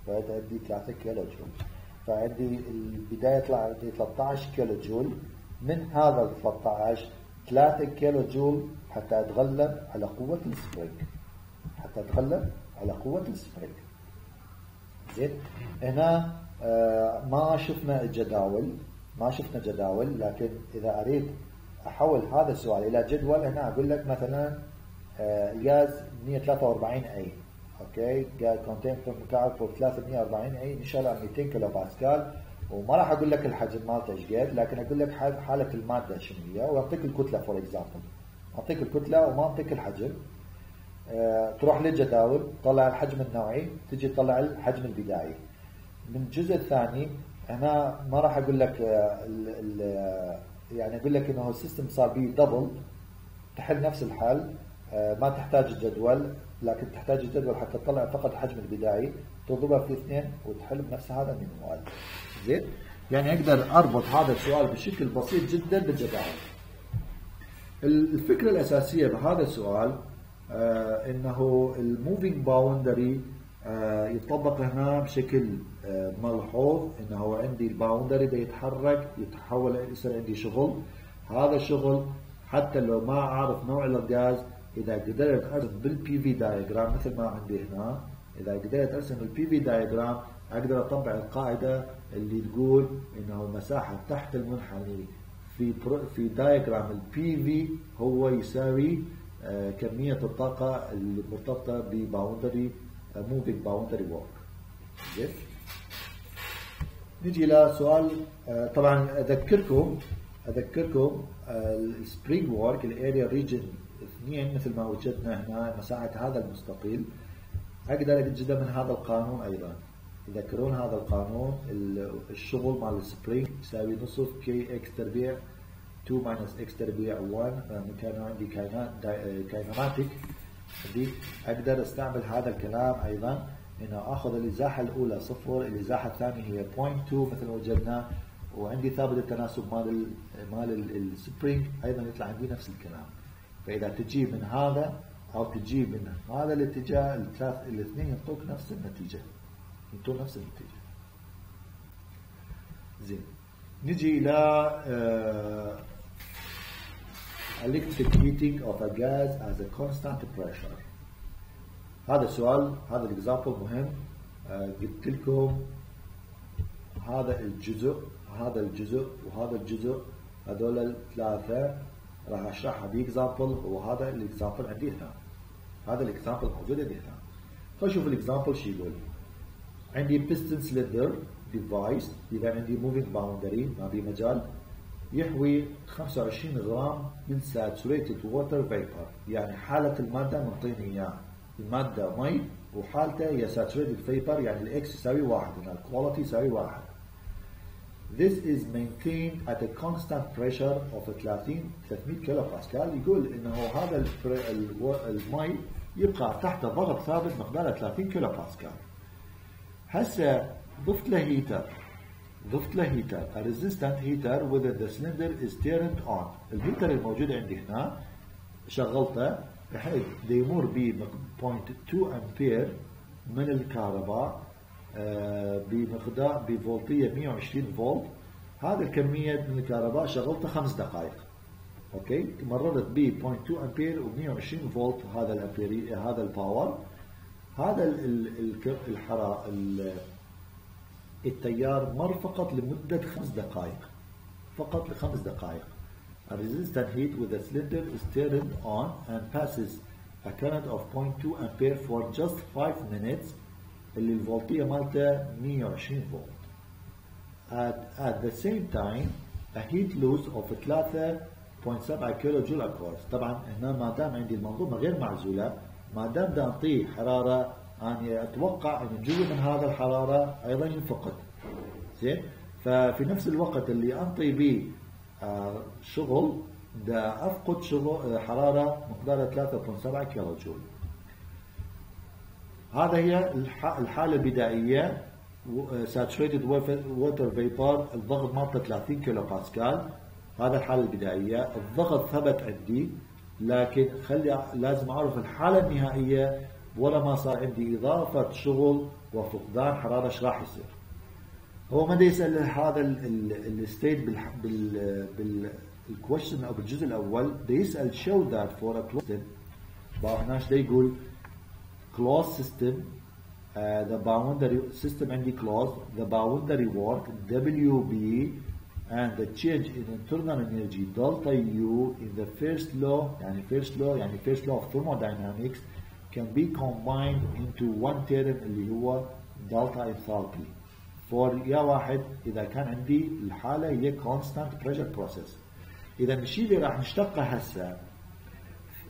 فهذا عندي 3 كيلو جول فعندي البداية يطلع عندي 13 كيلو جول من هذا ال 13 3 كيلو جول حتى أتغلب على قوة ال spring حتى أتغلب على قوة السبرينج زين؟ هنا ما شفنا الجداول ما شفنا جداول لكن إذا أريد أحول هذا السؤال إلى جدول هنا أقول لك مثلا الغاز 143 أي أوكي؟ قال كونتين مكعب فوق 340 اي انشال 200 كيلو باسكال وما راح أقول لك الحجم مالته إيش قد لكن أقول لك حالة المادة شنو هي. وأعطيك الكتلة فور اكزامبل أعطيك الكتلة وما أعطيك الحجم. أه تروح للجداول تطلع الحجم النوعي تجي تطلع الحجم البدائي. من الجزء الثاني هنا ما راح أقول لك آه، ال ال يعني أقول لك إنه ال system صار به double تحل نفس الحل آه، ما تحتاج الجدول لكن تحتاج الجدول حتى تطلع فقط الحجم البدائي تضربها في اثنين وتحل بنفس هذا المنوال. زين؟ يعني أقدر أربط هذا السؤال بشكل بسيط جدا بالجداول. الفكرة الأساسية بهذا السؤال آه إنه ال moving boundary آه، يطبق هنا بشكل آه، ملحوظ إنه هو عندي ال boundary بيتحرك يتحول يصير عندي شغل. هذا الشغل حتى لو ما أعرف نوع الغاز إذا قدرت أرسم بال PV diagram مثل ما عندي هنا إذا قدرت أرسم ال PV diagram أقدر اطبق القاعدة اللي تقول إنه المساحه تحت المنحني في في diagram ال PV هو يساوي آه، كمية الطاقة المرتبطة ب boundary moving boundary work زين نجي لسؤال آه، طبعا أذكركم أذكركم ال spring work ال area region اثنين مثل ما وجدنا هنا مساحه هذا المستطيل أقدر اجده من هذا القانون أيضا. تذكرون هذا القانون الشغل مال ال spring يساوي نصف K X تربيع 2 minus X تربيع 1 كان عندي كاينات kinematic دي أقدر أستعمل هذا الكلام أيضا. انه أخذ الإزاحة الأولى صفر الإزاحة الثانية هي 0.2 مثل ما وجدنا. وعندي ثابت التناسب مال مال ال spring أيضا يطلع عندي نفس الكلام. فإذا تجيب من هذا أو تجيب من هذا الاتجاه الثلاث الاثنين يعطوك نفس النتيجة. يعطوك نفس النتيجة. زين. نجي إلى uh, electric heating of a gas as a constant pressure. هذا السؤال هذا الاكزامبل مهم. آه قلت لكم هذا الجزء هذا الجزء وهذا الجزء هذول الثلاثة راح اشرحها ب example وهذا ال example عندي هنا. هذا ال example موجود عندي هنا. خلينا نشوف ال example شو يقول. عندي piston cylinder device إذا عندي moving boundary ما في مجال. يحوي 25 غرام من saturated water vapor يعني حالة المادة منطيني إياه. المادة مي وحالته هي saturated vapor يعني ال X يساوي واحد هنا ال quality يساوي واحد. This is maintained at a constant pressure of 30 300 كيلو باسكال يقول إنه هذا المي يبقى تحت ضغط ثابت مقداره 30 كيلو باسكال هسه ضفت له heater ضفت له heater a resistant heater within the cylinder is turned on. ال heater الموجود عندي هنا شغلته بحيث يمر ب 0.2 امبير من الكهرباء آه، بمقدار بفولتية 120 فولت. هذه الكمية من الكهرباء شغلتها خمس دقائق. okay مررت ب 0.2 امبير و120 فولت هذا الامبير هذا ال power هذا الحراره التيار مر فقط لمدة خمس دقائق. فقط لخمس دقائق. A resistant heater with a cylinder is turned on and passes a current of 0.2 ampere for just 5 minutes اللي الفولتية مالته 120 فولت. At, at the same time a heat loss of 3.7 كيلو جول اكورس طبعا هنا ما دام عندي المنظومة غير معزولة ما دام بدي اعطيه حرارة أنا أتوقع أن جزء من هذا الحرارة أيضا ينفقد. زين؟ ففي نفس الوقت اللي أنطي به شغل ده أفقد شغل حرارة مقدارها 3.7 كيلو جول هذا هي الحالة البدائية. saturated water vapor الضغط مالته 30 كيلو باسكال هذا الحالة البدائية. الضغط ثبت عندي لكن خلي لازم أعرف الحالة النهائية. ولا ما صار عندي إضافة شغل وفقدان حرارة إيش راح يصير؟ هو ما يسال هذا الستيت بال بال الكويشن أو بالجزء الأول ده يسال show that for a closed هناش ده يقول closed system uh, the boundary system عندي closed the boundary work WB and the change in internal energy delta U in the first law يعني first law يعني first law of thermodynamics can be combined into one term اللي هو delta enthalpy فور يا واحد إذا كان عندي الحالة هي كونستانت بريشر بروسيس إذا الشيء اللي راح نشتقه هسه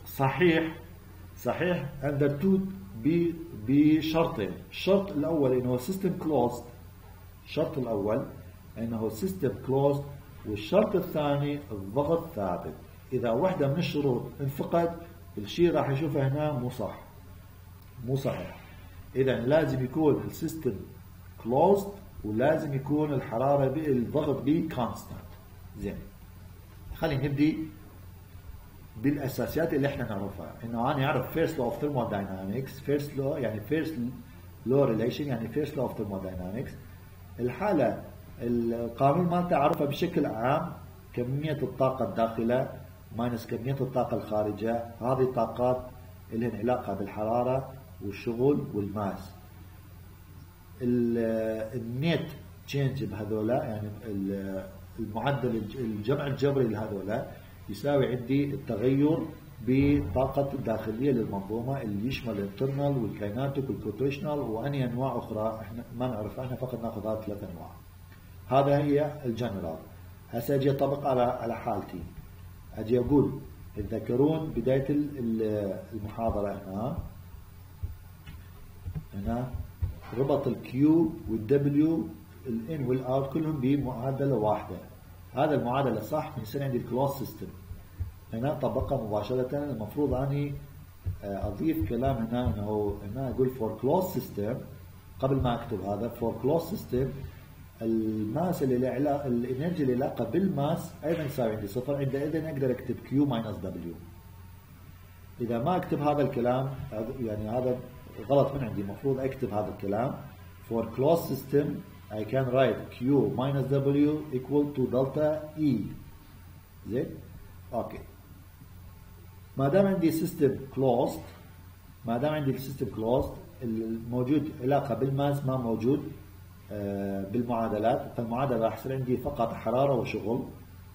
صحيح صحيح اندرتود بشرطين. الشرط الأول إنه سيستم كلوزد الشرط الأول إنه سيستم كلوزد والشرط الثاني الضغط ثابت. إذا واحدة من الشروط انفقد الشيء راح يشوفه هنا مو صح. مو صحيح. إذا لازم يكون ال system closed ولازم يكون الحرارة الضغط be constant زين. خلينا نبدي بالأساسيات اللي إحنا نعرفها. إنه أنا أعرف first law of thermodynamics first law يعني first law relation يعني first law of thermodynamics الحالة القانون مالته اعرفها بشكل عام كمية الطاقة الداخلة minus كمية الطاقة الخارجة. هذه طاقات لها علاقة بالحرارة والشغل وال mass. ال net change بهذولا يعني المعدل الجمع الجبري لهذولا يساوي عندي التغير بطاقة الداخلية للمنظومة اللي يشمل ال internal وال kinetic وال potential وأني أنواع أخرى. إحنا ما نعرف إحنا فقط ناخذ هذه ثلاث أنواع. هذا هي الجنرال. هسه أجي أطبق على على حالتي. أجي أقول تذكرون بداية المحاضرة هنا؟ هنا؟ ربط الكيو والدبليو الان والاوت كلهم بمعادلة واحدة. هذا المعادلة صح يصير عندي ال closed system هنا طبقها مباشرة. المفروض أني آه، أضيف كلام هنا أنه هنا أقول for closed system. قبل ما أكتب هذا for closed system ال mass اللي علاقة ال energy اللي علاقة بال mass أيضا يساوي عندي صفر. عندئذ أقدر أكتب Q minus W. إذا ما أكتب هذا الكلام يعني هذا غلط من عندي المفروض أكتب هذا الكلام. For closed system I can write Q minus W equal to delta E. زين؟ أوكي. ما دام عندي system closed ما دام عندي ال system closed الموجود علاقة بال mass ما موجود آه، بالمعادلات فالمعادلة راح يصير عندي فقط حرارة وشغل.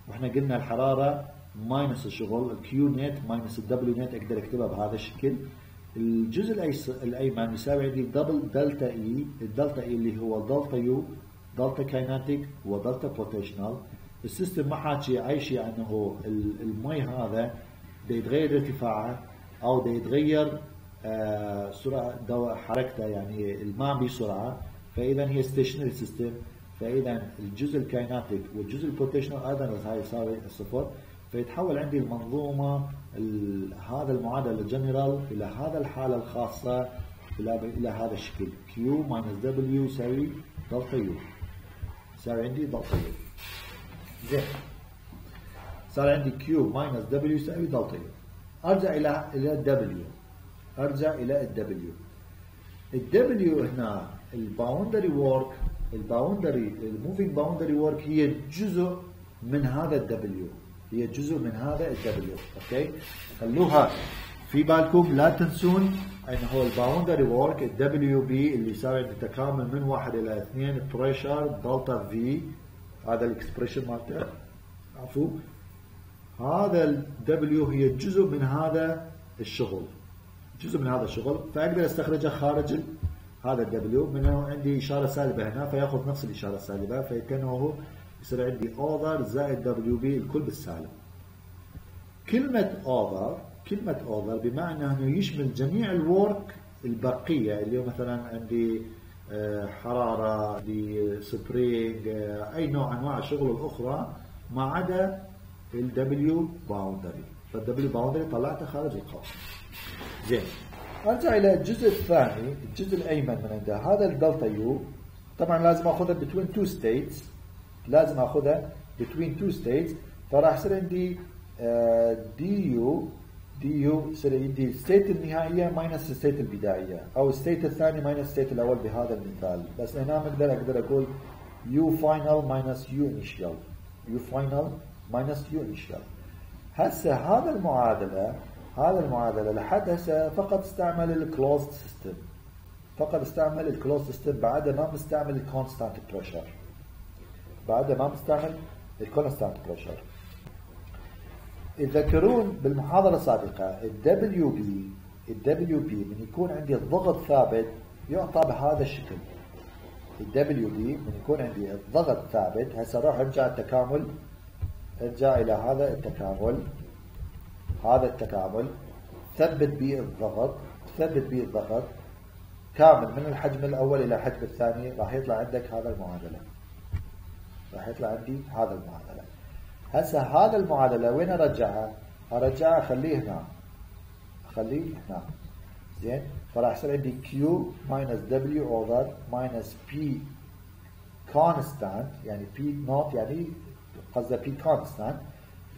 وإحنا قلنا الحرارة minus الشغل ال Q net minus ال W net أقدر أكتبها بهذا الشكل. الجزء الأيمن يساوي عندي دبل delta E ال delta E اللي هو delta U delta kinetic و delta potential ال system ما حاكي أي شيء أنه المي هذا بيتغير ارتفاعه أو بيتغير آه، سرعة حركته يعني الماء بسرعة. فإذا هي stationary system فإذا الجزء ال kinetic والجزء ال potential أيضا راح يساوي صفر. فيتحول عندي المنظومة هذا المعادله الجنرال إلى هذا الحالة الخاصة إلى إلى هذا الشكل. Q minus W يساوي delta U يساوي عندي delta U زين. صار عندي Q minus W يساوي delta U أرجع إلى إلى W. أرجع إلى ال W ال W هنا ال boundary work ال boundary ال moving boundary work هي جزء من هذا ال W هي جزء من هذا ال W أوكي خلوها في بالكم لا تنسون انه ال boundary work ال W b اللي يساوي التكامل من واحد إلى اثنين pressure delta V هذا ال expression مالته. عفوا. هذا ال W هي جزء من هذا الشغل جزء من هذا الشغل. فأقدر أستخرجه خارج هذا ال W من عندي إشارة سالبة هنا فيأخذ نفس الإشارة السالبة فكأنه يصير عندي other زائد دبليو بي الكل بالسالب. كلمة other كلمة other بمعنى إنه يشمل جميع ال work البقية اللي هو مثلا عندي آه، حرارة عندي spring آه، أي نوع أنواع الشغل الأخرى ما عدا ال W boundary فال W boundary طلعته خارج القوس. زين. أرجع إلى الجزء الثاني الجزء الأيمن من عنده هذا ال delta U طبعا لازم اخذها between two states. لازم آخذها between two states. فراح يصير عندي dU dU يصير عندي state النهائية minus ال state البدائية أو ال state الثاني minus ال state الأول بهذا المثال. بس هنا بقدر أقدر أقول U final minus U initial U final minus U initial هسه هذا المعادلة هذا المعادلة لحد هسه فقط استعمل ال closed system فقط استعمل ال closed system بعد ما مستعمل ال constant pressure بعد ما مستعمل ال constant pressure. تذكرون بالمحاضرة السابقة ال WB ال WB من يكون عندي الضغط ثابت يعطى بهذا الشكل. ال WB من يكون عندي الضغط ثابت هسه راح ارجع التكامل ارجع إلى هذا التكامل هذا التكامل. ثبت به الضغط ثبت به الضغط كامل من الحجم الأول إلى الحجم الثاني راح يطلع عندك هذا المعادلة. راح يطلع عندي هذا المعادلة. هسه هذا المعادلة وين أرجعها؟ أرجعها أخليه هنا. أخليه هنا. زين؟ فراح يصير عندي Q minus W over minus P constant يعني P not يعني قصده P constant.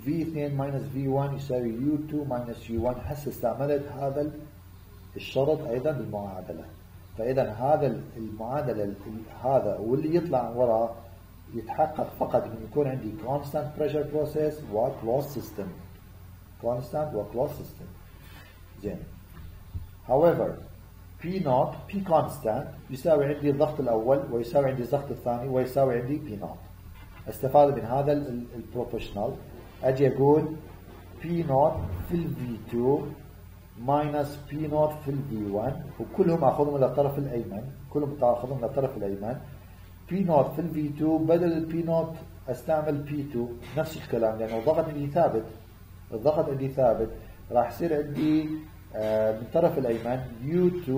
V2 minus V1 يساوي U2 minus U1 هسه استعملت هذا الشرط أيضا بالمعادلة فإذا هذا المعادلة هذا واللي يطلع وراه يتحقق فقط من يكون عندي constant pressure process و closed system. Constant و closed system. زين however P naught P constant يساوي عندي الضغط الأول ويساوي عندي الضغط الثاني ويساوي عندي P naught. استفاد من هذا ال proportional أجي أقول P naught في ال V 2 minus P naught في ال V 1 وكلهم أخذهم للطرف الأيمن. كلهم اخذهم للطرف الأيمن. P naught في ال V 2 بدل ال P naught أستعمل P 2 نفس الكلام لأنه الضغط عندي ثابت الضغط عندي ثابت راح يصير عندي آه، من الطرف الأيمن U2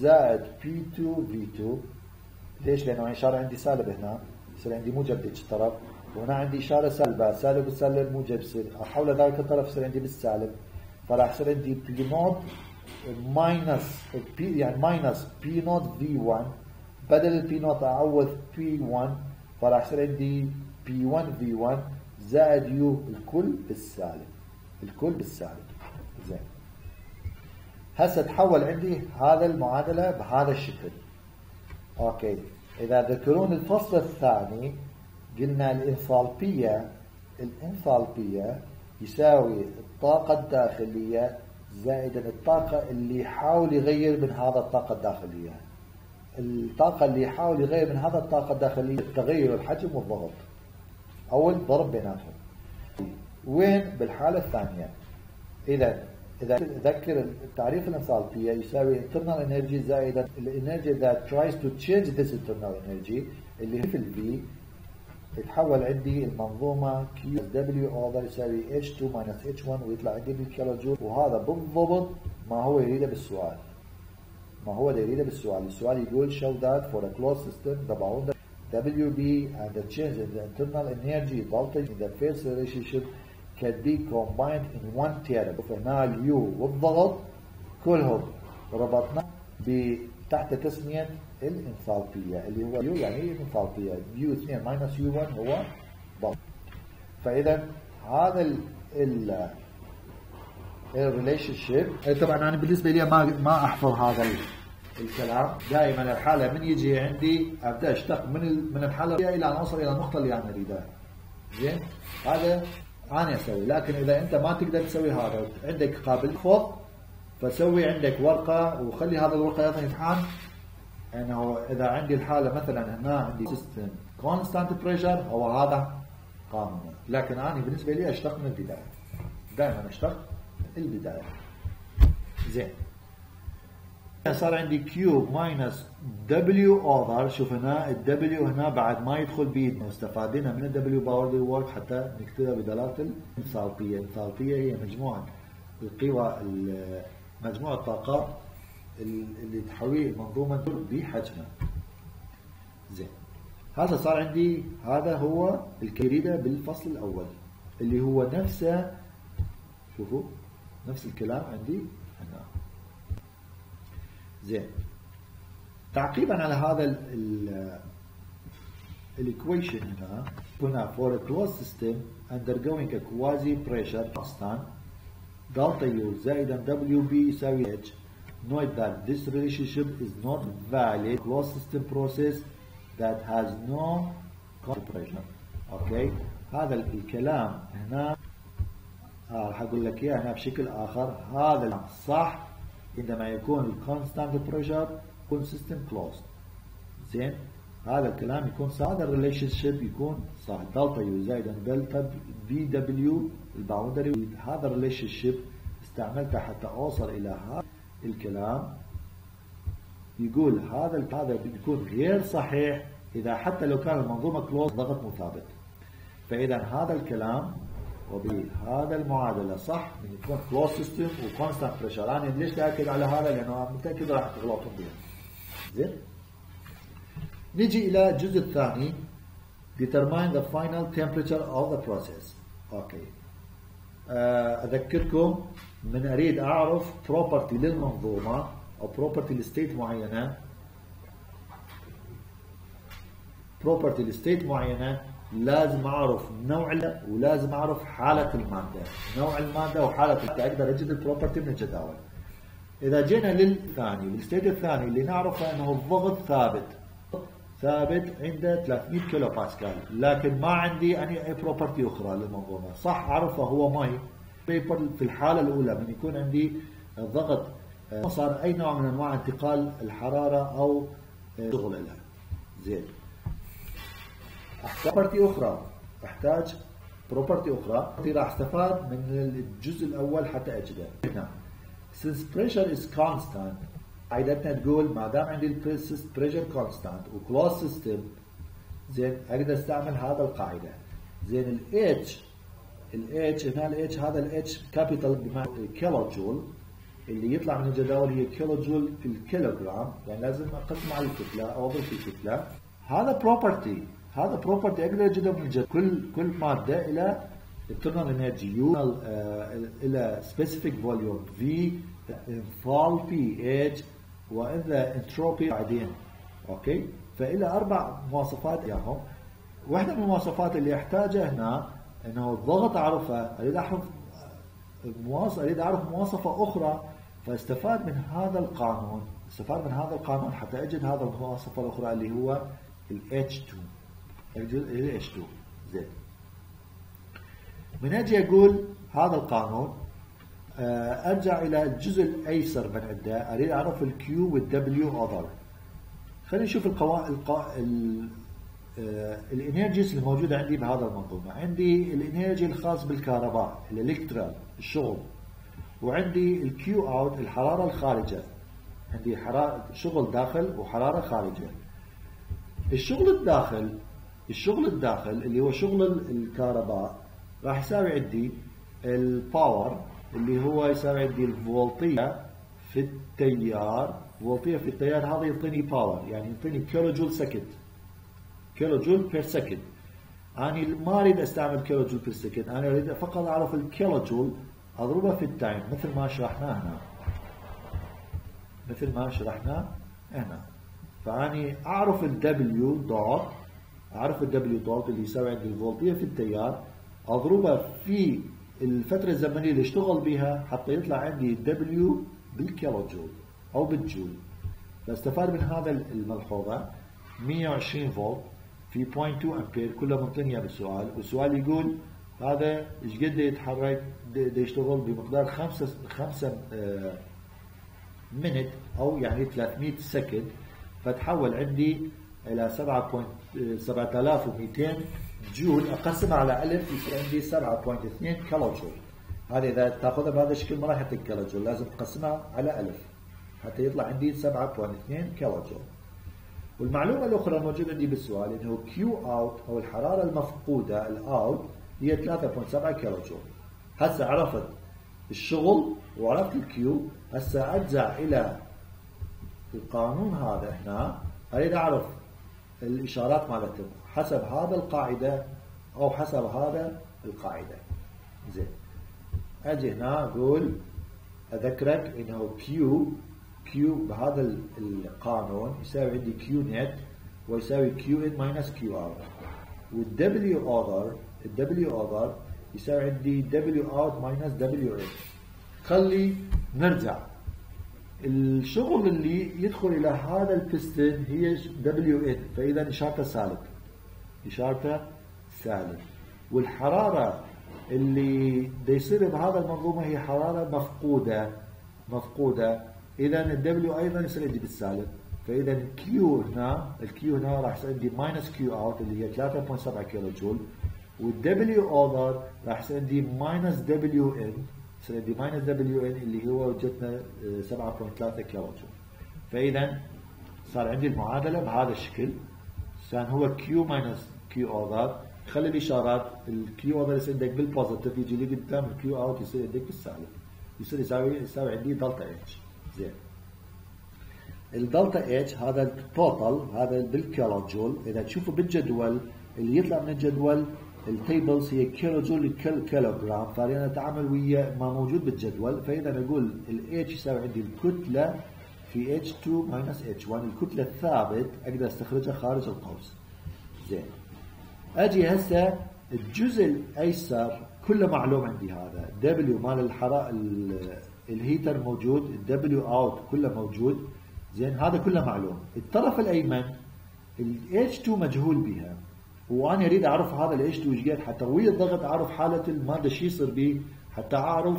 زائد P2 V2 ليش؟ لأنه إشارة عندي سالب هنا يصير عندي موجب بهيك الطرف وهنا عندي إشارة سالبة سالب وسالب موجب يصير. حول ذلك الطرف يصير عندي بالسالب. فراح يصير عندي P naught minus P يعني minus P naught V 1 بدل ال P نوت اعوض P1 فراح يصير عندي P1 V1 زائد U الكل بالسالب الكل بالسالب زين. هسه تحول عندي هذا المعادلة بهذا الشكل. أوكي. إذا تذكرون الفصل الثاني قلنا الإنثالبية الإنثالبية يساوي الطاقة الداخلية زائدا الطاقة اللي يحاول يغير من هذا الطاقة الداخلية. الطاقة اللي يحاول يغير من هذا الطاقة الداخلية تغير الحجم والضغط. أو الضرب بيناتهم. وين؟ بالحالة الثانية. إذا إذا تذكر التعريف الانثالبية يساوي internal energy زائدا ال energy that tries to change this internal energy اللي في ال P تتحول عندي المنظومة Q W other يساوي H2 minus H1 ويطلع عندي بالكيلو جول. وهذا بالضبط ما هو يريده بالسؤال. ما هو اللي يريده بالسؤال. السؤال يقول show that for a closed system the boundary WB and the change in the internal energy voltage in the phase relationship can be combined in one term فهنا ال U والضغط كلهم ربطنا تحت تسمية الانثالبية اللي هو U يعني إيه انثالبية؟ U2 minus U1 هو ضغط. فإذا هذا ال relationship طبعا أنا بالنسبة لي ما ما أحفظ هذا الكلام. دائما الحالة من يجي عندي أبدأ اشتق من من الحالة إلى أن أوصل إلى النقطة اللي أنا أريدها. زين؟ هذا أنا أسوي. لكن إذا أنت ما تقدر تسوي هذا عندك قابل فوق فسوي عندك ورقة وخلي هذا الورقة يعطي امتحان أنه إذا عندي الحالة مثلا هنا عندي system constant pressure هو هذا قانون. لكن أنا بالنسبة لي اشتق من البداية. دائما اشتق البداية. زين. صار عندي Q minus W other شوف هنا ال W هنا بعد ما يدخل بيدنا واستفادنا من ال W boundary work حتى نكتبها بدلالة الانثالبيه، الانثالبيه هي مجموعة القوى مجموعة طاقات اللي تحوي المنظومة بحجمها. زين. هذا صار عندي هذا هو الكريدة بالفصل الأول اللي هو نفسه شوفوا. نفس الكلام عندي هنا زين تعقيبا على هذا الايكويشن هنا هنا for a closed system undergoing a quasi pressure constant delta U زائدا WB يساوي H note that this relationship is not valid closed system process that has no compression أوكي هذا الكلام هنا آه راح أقول لك اياه هنا بشكل آخر. هذا صح عندما يكون ال constant pressure يكون system closed زين؟ هذا الكلام يكون صح. هذا ال relationship يكون صح. delta U زائدا delta P W ال boundary. هذا ال relationship استعملته حتى أوصل إلى هذا الكلام. يقول هذا هذا بيكون غير صحيح إذا حتى لو كان المنظومة close ضغط مو ثابت فإذا هذا الكلام وبهذا المعادلة صح؟ من يكون close system و constant pressure أنا ليش باكد على هذا؟ لأنه متأكد راح تغلطون بها زين؟ نجي إلى الجزء الثاني. Determine the final temperature of the process. أوكي. آه، أذكركم من أريد أعرف property للمنظومة أو property ل state معينة. property ل state معينة. لازم أعرف نوع ولازم أعرف حالة المادة. نوع المادة وحالة أقدر أجد ال property من الجداول إذا جينا للثاني ال state الثاني اللي نعرفه إنه الضغط ثابت. ثابت عنده 300 كيلو باسكال لكن ما عندي أي property أخرى للمنظومة. صح أعرفه هو ماي. vapor في الحالة الأولى من يكون عندي ضغط. آه، صار أي نوع من أنواع انتقال الحرارة أو آه، شغل لها. زين. property أخرى. أحتاج property أخرى. راح استفاد من الجزء الأول حتى أجده. هنا. Since pressure is constant قاعدتنا تقول ما دام عندي ال pressure constant و close system زين أقدر أستعمل هذا القاعدة. زين الاتش الاتش هنا الاتش هذا الاتش كابيتال بمعنى كيلو جول اللي يطلع من الجداول هي كيلو جول في الكيلوغرام. يعني لازم أقسم على الكتلة أو اضرب في الكتلة. هذا property هذا property أقدر اجده من الجدول كل كل ماده إلى internal energy. U إلى specific volume. V enthalpy H وإذا انتروبي بعدين. أوكي فإلى أربع مواصفات إياهم. واحدة من المواصفات اللي احتاجها هنا إنه الضغط اعرفها أريد أعرف مواصفه أريد أعرف مواصفة أخرى. فاستفاد من هذا القانون. استفاد من هذا القانون حتى أجد هذا المواصفة الأخرى اللي هو ال H2 ال H2 زين. من أجي أقول هذا القانون آه، أرجع إلى الجزء الأيسر من عنده أريد أعرف ال Q وال W other خلينا نشوف القوا... القا... ال... آه، ال energies الموجودة عندي بهذا المنظومة. عندي ال energy الخاص بالكهرباء ال electrical الشغل. وعندي ال Q out الحرارة الخارجة. عندي حراره شغل داخل وحرارة خارجة. الشغل الداخل الشغل الداخل اللي هو شغل الكهرباء راح يساوي عندي ال power اللي هو يساوي عندي الفولتية في التيار. فولتية في التيار هذا يعطيني power يعني يعطيني كيلو جول second كيلو جول per second أنا ما أريد أستعمل كيلو جول per second أنا أريد فقط أعرف الكيلو جول أضربها في ال time مثل ما شرحناه هنا. مثل ما شرحناه هنا. فأني أعرف ال W دوت أعرف ال W دوت اللي يساوي عندي الفولتية في التيار أضربها في الفترة الزمنية اللي اشتغل بها حتى يطلع عندي W بالكيلو جول أو بالجول. فاستفاد من هذا الملحوظة. 120 فولت في 0.2 أمبير كلها منطينية بالسؤال. والسؤال يقول هذا إيش قد يتحرك؟ يشتغل بمقدار 5 5 minute أو يعني 300 second فتحول عندي إلى 7.7200 جول اقسمها على ألف يصير عندي 7.2 كيلو جول هذه إذا تاخذها بهذا الشكل ما راح يعطيك كيلو جول لازم تقسمها على ألف حتى يطلع عندي 7.2 كيلو جول والمعلومة الأخرى الموجودة عندي بالسؤال إنه Q out أو الحرارة المفقودة ال out هي 3.7 كيلو جول هسه عرفت الشغل وعرفت ال Q هسه أرجع إلى القانون هذا هنا أريد أعرف الإشارات مالتهم حسب هذا القاعدة أو حسب هذا القاعدة. زين. أجي هنا أقول أذكرك إنه Q Q بهذا القانون يساوي عندي Q net ويساوي Q in minus Q out وال W other ال W other يساوي عندي W out minus W in خلي نرجع. الشغل اللي يدخل إلى هذا البستن هي دبليو ان فإذا اشارته سالب. اشارته سالب. والحرارة اللي يصير بهذا المنظومة هي حرارة مفقودة مفقودة. إذا ال W أيضا يصير عندي بالسالب. فإذا ال Q هنا ال Q هنا راح يصير عندي minus Q out اللي هي 3.7 كيلو جول وال W other راح يصير عندي minus W in يصير عندي minus W in اللي هو وجدنا 7.3 كيلو جول فإذا صار عندي المعادلة بهذا الشكل. كان هو Q minus W other خلي الإشارات الكيو اوفر يصير عندك بال positive يجي لي قدام ال Q out يصير عندك بالسالب. يصير يساوي يساوي عندي delta H زين. ال delta H هذا ال total هذا بالكيلو جول إذا تشوفوا بالجدول اللي يطلع من الجدول ال tables هي كيلو جول لكل كيلوغرام فانا اتعامل ويا ما موجود بالجدول. فإذا أقول ال H يساوي عندي الكتلة في H2 minus H1 الكتلة الثابت أقدر أستخرجها خارج القوس. زين. أجي هسه الجزء الأيسر كله معلوم عندي هذا. W مال الحراره ال heater موجود الدبليو اوت كله موجود. زين هذا كله معلوم. الطرف الأيمن ال H2 مجهول بها. وأنا اريد أعرف هذا ال H2 إيش قد حتى ويا الضغط أعرف حالة الماده شو يصير به حتى أعرف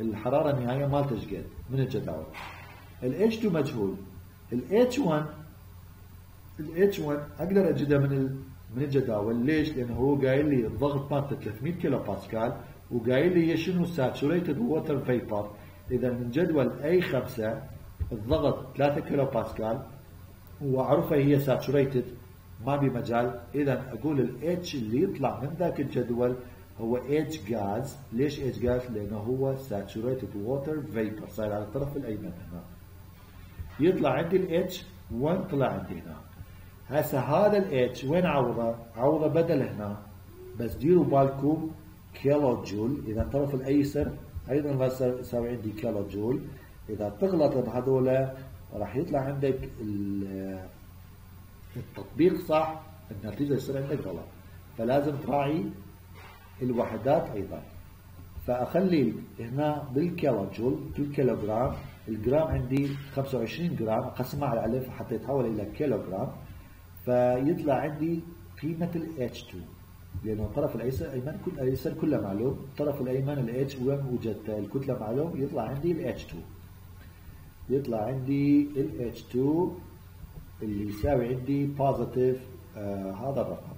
الحرارة النهائية مالته إيش قد من الجداول. ال H2 مجهول. ال H1 ال H1 أقدر أجده من من الجداول. ليش؟ لأنه هو قايل لي الضغط مالته 300 كيلو باسكال وقايل لي شنو saturated water vapor إذا من جدول A 5 الضغط 3 كيلو باسكال واعرفها هي saturated ما بمجال إذا أقول ال H اللي يطلع من ذاك الجدول هو H gas ليش H gas لأنه هو saturated water vapor صاير على الطرف الأيمن هنا. يطلع عندي ال H وين طلع عندي هنا؟ هسه هذا ال H وين عوضه؟ عوضه بدل هنا. بس ديروا بالكم كيلو جول إذا الطرف الأيسر أيضا يساوي عندي كيلو جول إذا تغلط بهذول راح يطلع عندك التطبيق صح النتيجه يصير عندك غلط. فلازم تراعي الوحدات أيضا. فأخلي هنا بالكيلو جول كل كيلو جرام الجرام عندي 25 جرام. اقسمها على ألف حتى يتحول إلى كيلو جرام فيطلع عندي قيمة ال H2 لأنه الطرف الايسر الايمن كل الأيسر كله معلوم. الطرف الأيمن ال H وين وجدت الكتلة معلوم. يطلع عندي ال H2 يطلع عندي ال H2 اللي يساوي عندي positive آه هذا الرقم.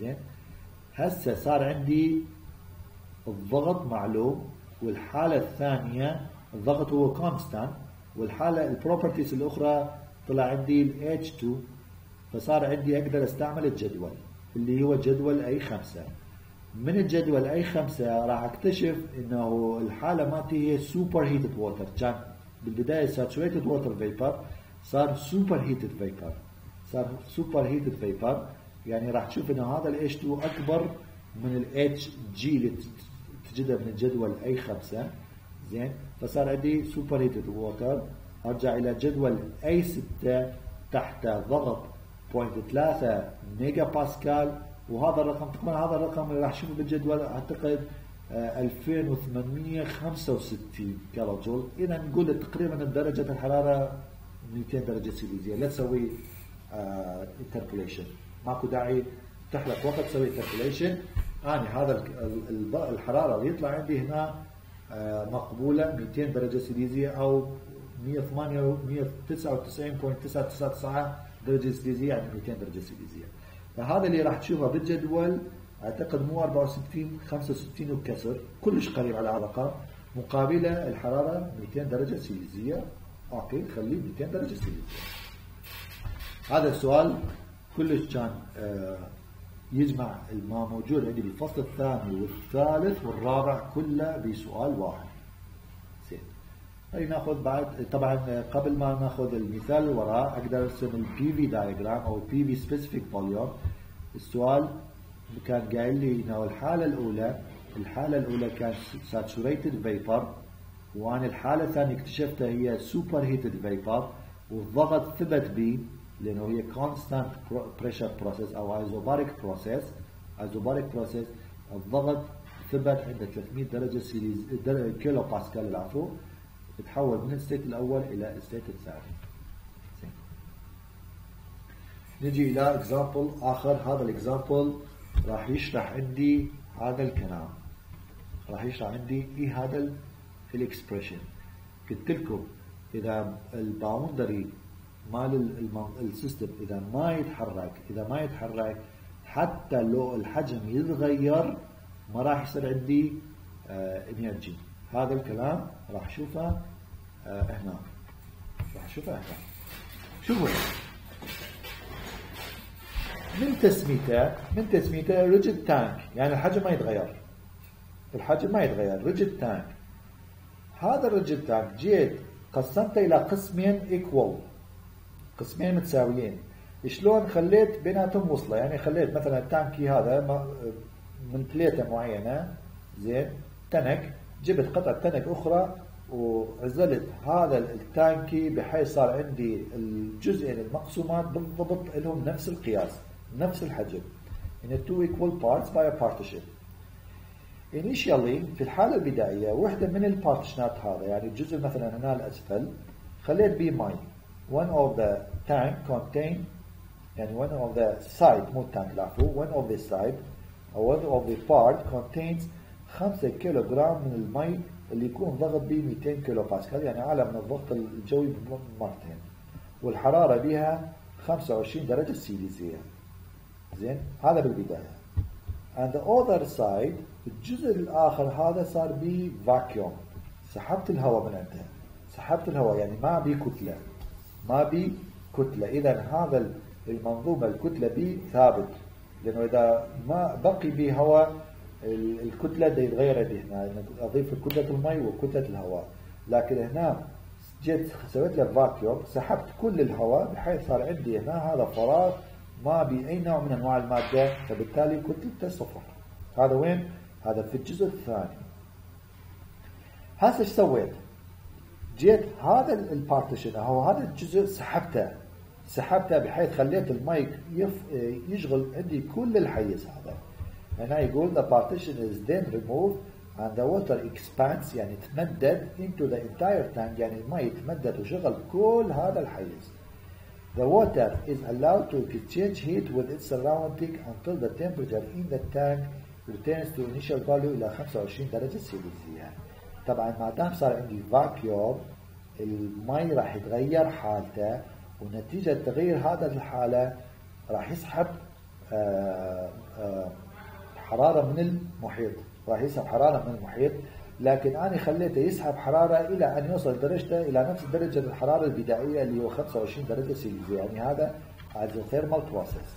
زين؟ هسه صار عندي الضغط معلوم والحالة الثانية الضغط هو constant والحالة ال properties الأخرى طلع عندي ال H2 فصار عندي أقدر أستعمل الجدول اللي هو جدول A خمسة. من الجدول A خمسة راح أكتشف إنه الحالة مالتي هي superheated water كان بالبداية saturated water vapor صار superheated vapor صار superheated vapor يعني راح تشوف إنه هذا ال H2 أكبر من ال HG اللي تجدها من الجدول A 5 زين؟ فصار عندي superheated water أرجع إلى جدول A 6 تحت ضغط 0.3 ميجا باسكال وهذا الرقم تقريبا هذا الرقم اللي راح تشوفه بالجدول أعتقد 2865 كيلو جول اذا نقول تقريبا درجة الحرارة 200 درجة سيليزيه لا تسوي interpolation ماكو داعي تحلق وقت تسوي interpolation أنا هذا الحرارة اللي يطلع عندي هنا آه مقبولة 200 درجة سيليزيه أو 198.999 درجة سيليزيه يعني 200 درجة سيليزيه فهذا اللي راح تشوفه بالجدول أعتقد مو 64 65 وكسر. كلش قريب على الرقم. مقابلة الحرارة 200 درجة سيليزيه أوكي خليه 200 درجه سيليزيه هذا السؤال كلش كان آه يجمع ما موجود عندي بالفصل الثاني والثالث والرابع كله بسؤال واحد. زين. هاي ناخذ بعد طبعا قبل ما ناخذ المثال وراه أقدر أرسم ال P-V diagram أو ال P-V specific volume السؤال كان قايل لي إنه الحالة الأولى الحالة الأولى كان saturated vapor وأنا الحالة الثانية اكتشفتها هي superheated vapor والضغط ثبت بي لأنه هي constant pressure process أو isobaric process isobaric process الضغط ثبت عند 300 درجة سيليز كيلو باسكال العفو تحول من ال state الأول إلى ال state الثاني. نجي إلى example آخر. هذا ال example راح يشرح عندي هذا الكلام. راح يشرح عندي إيه هذا ال expression قلت لكم إذا ال boundary مال ال system إذا ما يتحرك إذا ما يتحرك حتى لو الحجم يتغير ما راح يصير عندي آه energy هذا الكلام راح أشوفه آه هنا. راح أشوفه هنا. شوفوا. من تسميته من تسميته rigid tank يعني الحجم ما يتغير. الحجم ما يتغير. rigid tank هذا ال rigid tank جيت قسمته إلى قسمين equal قسمين متساويين. شلون خليت بيناتهم وصلة؟ يعني خليت مثلا التانكي هذا من بليتة معينة. زين. تنك. جبت قطعة تنك أخرى وعزلت هذا التانكي بحيث صار عندي الجزئين المقسومات بالضبط لهم نفس القياس نفس الحجم. In a two equal parts by initially في الحالة البدائية وحدة من ال partition ات هذا يعني الجزء مثلا هنا الأسفل خليت بيه مي one of the tank contain يعني one of the side مو tank العفو one of the side أو one of the part contains 5 كيلو جرام من المي اللي يكون ضغط به 200 كيلو باسكال يعني أعلى من الضغط الجوي بمرتين والحرارة بها 25 درجة سيليزية. زين؟ هذا بالبداية. And the other side الجزء الآخر هذا صار بي vacuum. سحبت الهواء من عندها سحبت الهواء يعني ما بي كتلة. ما بي كتلة. إذا هذا المنظومة الكتلة بي ثابت. لأنه إذا ما بقي بي هواء الكتلة دي يتغير هنا. يعني أضيف كتلة المي وكتلة الهواء. لكن هنا جيت سويت له vacuum سحبت كل الهواء بحيث صار عندي هنا هذا فراغ ما بي أي نوع من أنواع المادة. فبالتالي كتلته صفر هذا وين؟ هذا في الجزء الثاني هسه إيش سويت؟ جيت هذا ال partition هو هذا الجزء سحبته سحبته بحيث خليت الماي يشغل عندي كل الحيز هذا هنا يقول the partition is then removed and the water expands يعني تمدد into the entire tank يعني الماء يتمدد وشغل كل هذا الحيز The water is allowed to exchange heat with its surrounding until the temperature in the tank returns to initial value إلى 25 درجة سيليزية. طبعا ما دام صار عندي فاكيوم المي راح يتغير حالته ونتيجة تغيير هذا الحالة راح يسحب آآ آآ حرارة من المحيط. راح يسحب حرارة من المحيط. لكن أنا خليته يسحب حرارة إلى أن يوصل درجته إلى نفس درجة الحرارة البدائية اللي هو 25 درجة سيليزية يعني هذا a thermal process.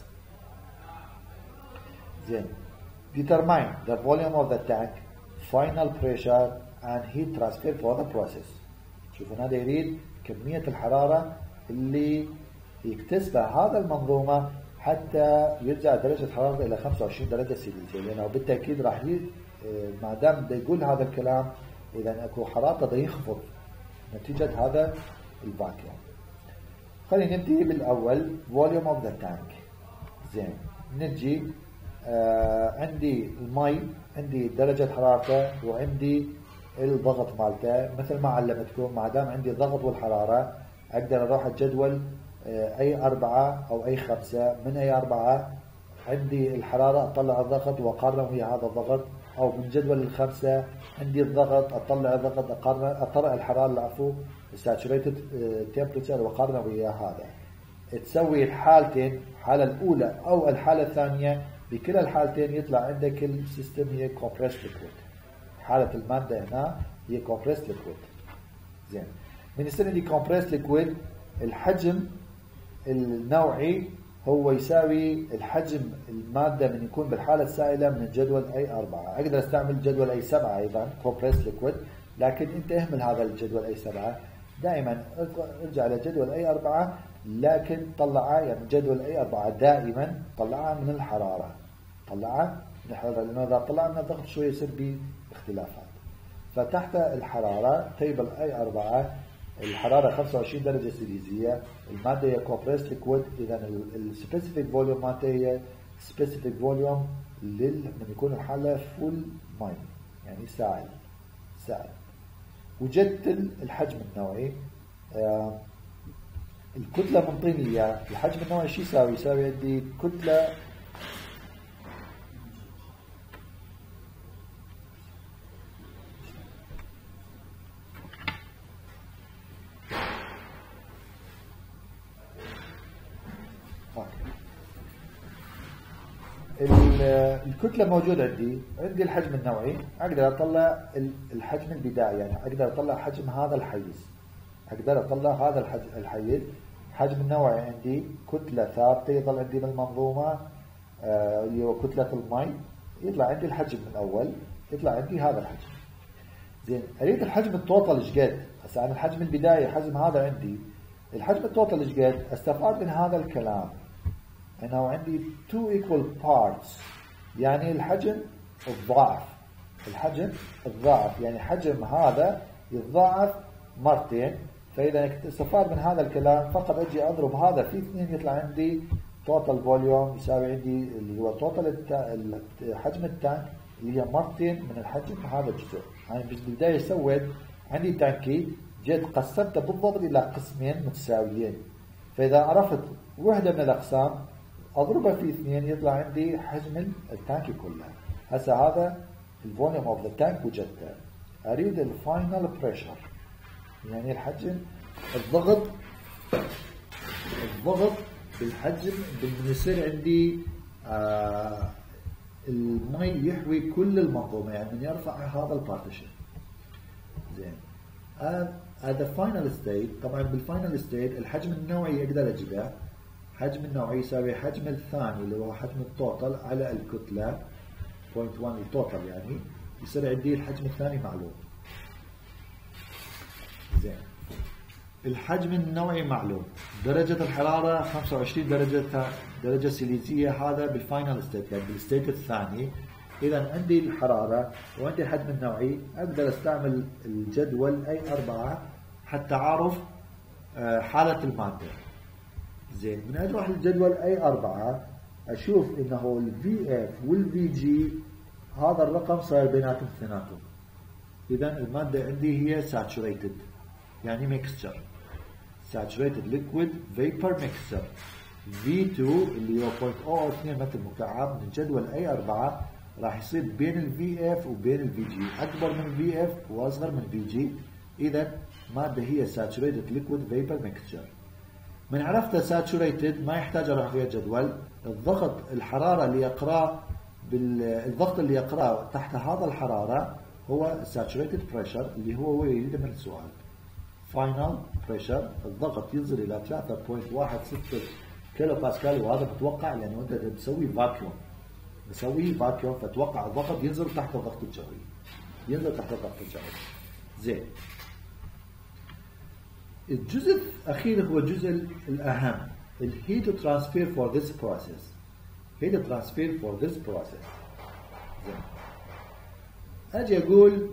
زين. Determine the volume of the tank final pressure and heat transfer for the process. شوفوا هذا يريد كمية الحرارة اللي يكتسبها هذا المنظومة حتى يرجع درجة حرارته إلى 25 درجة سيليزية لأنه بالتأكيد راح ما دام يقول هذا الكلام إذا أكو حرارته يخفض نتيجة هذا ال vacuum خلينا نبدي بالأول volume of the tank زين نجي آه عندي المي عندي درجة حرارته وعندي الضغط مالته. مثل ما علمتكم ما دام عندي الضغط والحرارة أقدر أروح الجدول آه أي أربعة أو أي خمسة. من أي أربعة؟ عندي الحرارة أطلع الضغط وأقارن ويا هذا الضغط. أو من جدول الخمسة عندي الضغط أطلع الضغط أقارن أطلع الحرارة العفو saturated temperature وأقارنه ويا هذا. تسوي الحالتين الحالة الأولى أو الحالة الثانية بكلا الحالتين يطلع عندك السيستم هي compressed liquid. حالة المادة هنا هي compressed liquid. زين. من يصير عندي compressed liquid الحجم النوعي هو يساوي الحجم المادة من يكون بالحالة السائلة من الجدول أي أربعة. أقدر أستعمل جدول أي سبعة أيضا compressed liquid لكن أنت اهمل هذا الجدول A سبعة. دائما ارجع لجدول A أربعة لكن طلعها يعني جدول A أربعة دائما طلعها من الحرارة. لأنه إذا طلع من الضغط شوي يصير به اختلافات فتحت الحرارة table A أربعة الحرارة 25 درجة سيليزية المادة هي compressed liquid إذا ال specific volume مالته هي specific volume لل من يكون الحالة فول ماي يعني سائل سائل وجدت الحجم النوعي. آه الكتلة منطيني إياه الحجم النوعي شو يساوي؟ يساوي عندي كتلة الكتلة موجودة عندي عندي الحجم النوعي أقدر أطلع الحجم البدائي يعني أقدر أطلع حجم هذا الحيز. أقدر أطلع هذا الحيز. حجم النوعي عندي كتلة ثابتة يظل عندي بالمنظومة اللي هو كتلة المي. يطلع عندي الحجم الأول يطلع عندي هذا الحجم. زين أريد الحجم ال total إيش قد هسه أنا الحجم البدائي حجم هذا عندي. الحجم ال total إيش قد أستفاد من هذا الكلام. انه عندي two equal parts. يعني الحجم الضعف. الحجم الضعف. يعني حجم هذا يتضاعف مرتين. فإذا استفاد من هذا الكلام فقط أجي أضرب هذا في اثنين يطلع عندي total volume يساوي عندي اللي هو total حجم ال tank اللي هي مرتين من الحجم هذا الجزء يعني بالبداية سويت عندي tanki جيت قسمته بالضبط إلى قسمين متساويين. فإذا عرفت وحدة من الأقسام اضربها في اثنين يطلع عندي حجم ال tank كله. هسه هذا ال volume of the tank وجدته أريد ال final pressure يعني الحجم الضغط الضغط بالحجم يصير عندي آه المي يحوي كل المنظومة يعني من يرفع هذا ال partition. زين. the final state طبعا بال final state الحجم النوعي أقدر أجيبه. حجم النوعي يساوي حجم الثاني اللي هو حجم ال total على الكتلة. 0.1 ال total يعني. يصير عندي الحجم الثاني معلوم. زين. الحجم النوعي معلوم. درجة الحرارة 25 درجة درجة سيليزية. هذا بال final state يعني بال state الثاني. إذا عندي الحرارة وعندي الحجم النوعي أقدر أستعمل الجدول أي أربعة حتى أعرف آه، حالة المادة. زين. من أروح الجدول أي أربعة. أشوف إنه ال VF وال VG هذا الرقم صاير بيناتهم اثنيناتهم. إذا المادة عندي هي saturated. يعني mixture. Saturated liquid vapor mixture. V2 اللي هو 0.002 متر مكعب من جدول أي أربعة راح يصير بين ال VF وبين ال VG أكبر من VF وأصغر من VG إذا مادة هي saturated liquid vapor mixture. من عرفت saturated ما يحتاج أروح فيها جدول الضغط الحرارة اللي يقرأ بالضغط اللي يقرأه تحت هذا الحرارة هو saturated pressure اللي هو يريد من السؤال. Final pressure الضغط ينزل إلى 3.16 كيلو باسكال وهذا متوقع لأنه أنت تسوي vacuum نسوي vacuum فتوقع الضغط ينزل تحت الضغط الجوي. ينزل تحت الضغط الجوي. زين. الجزء الأخير هو الجزء الأهم. ال heat transfer for this process heat transfer for this process زين. أجي أقول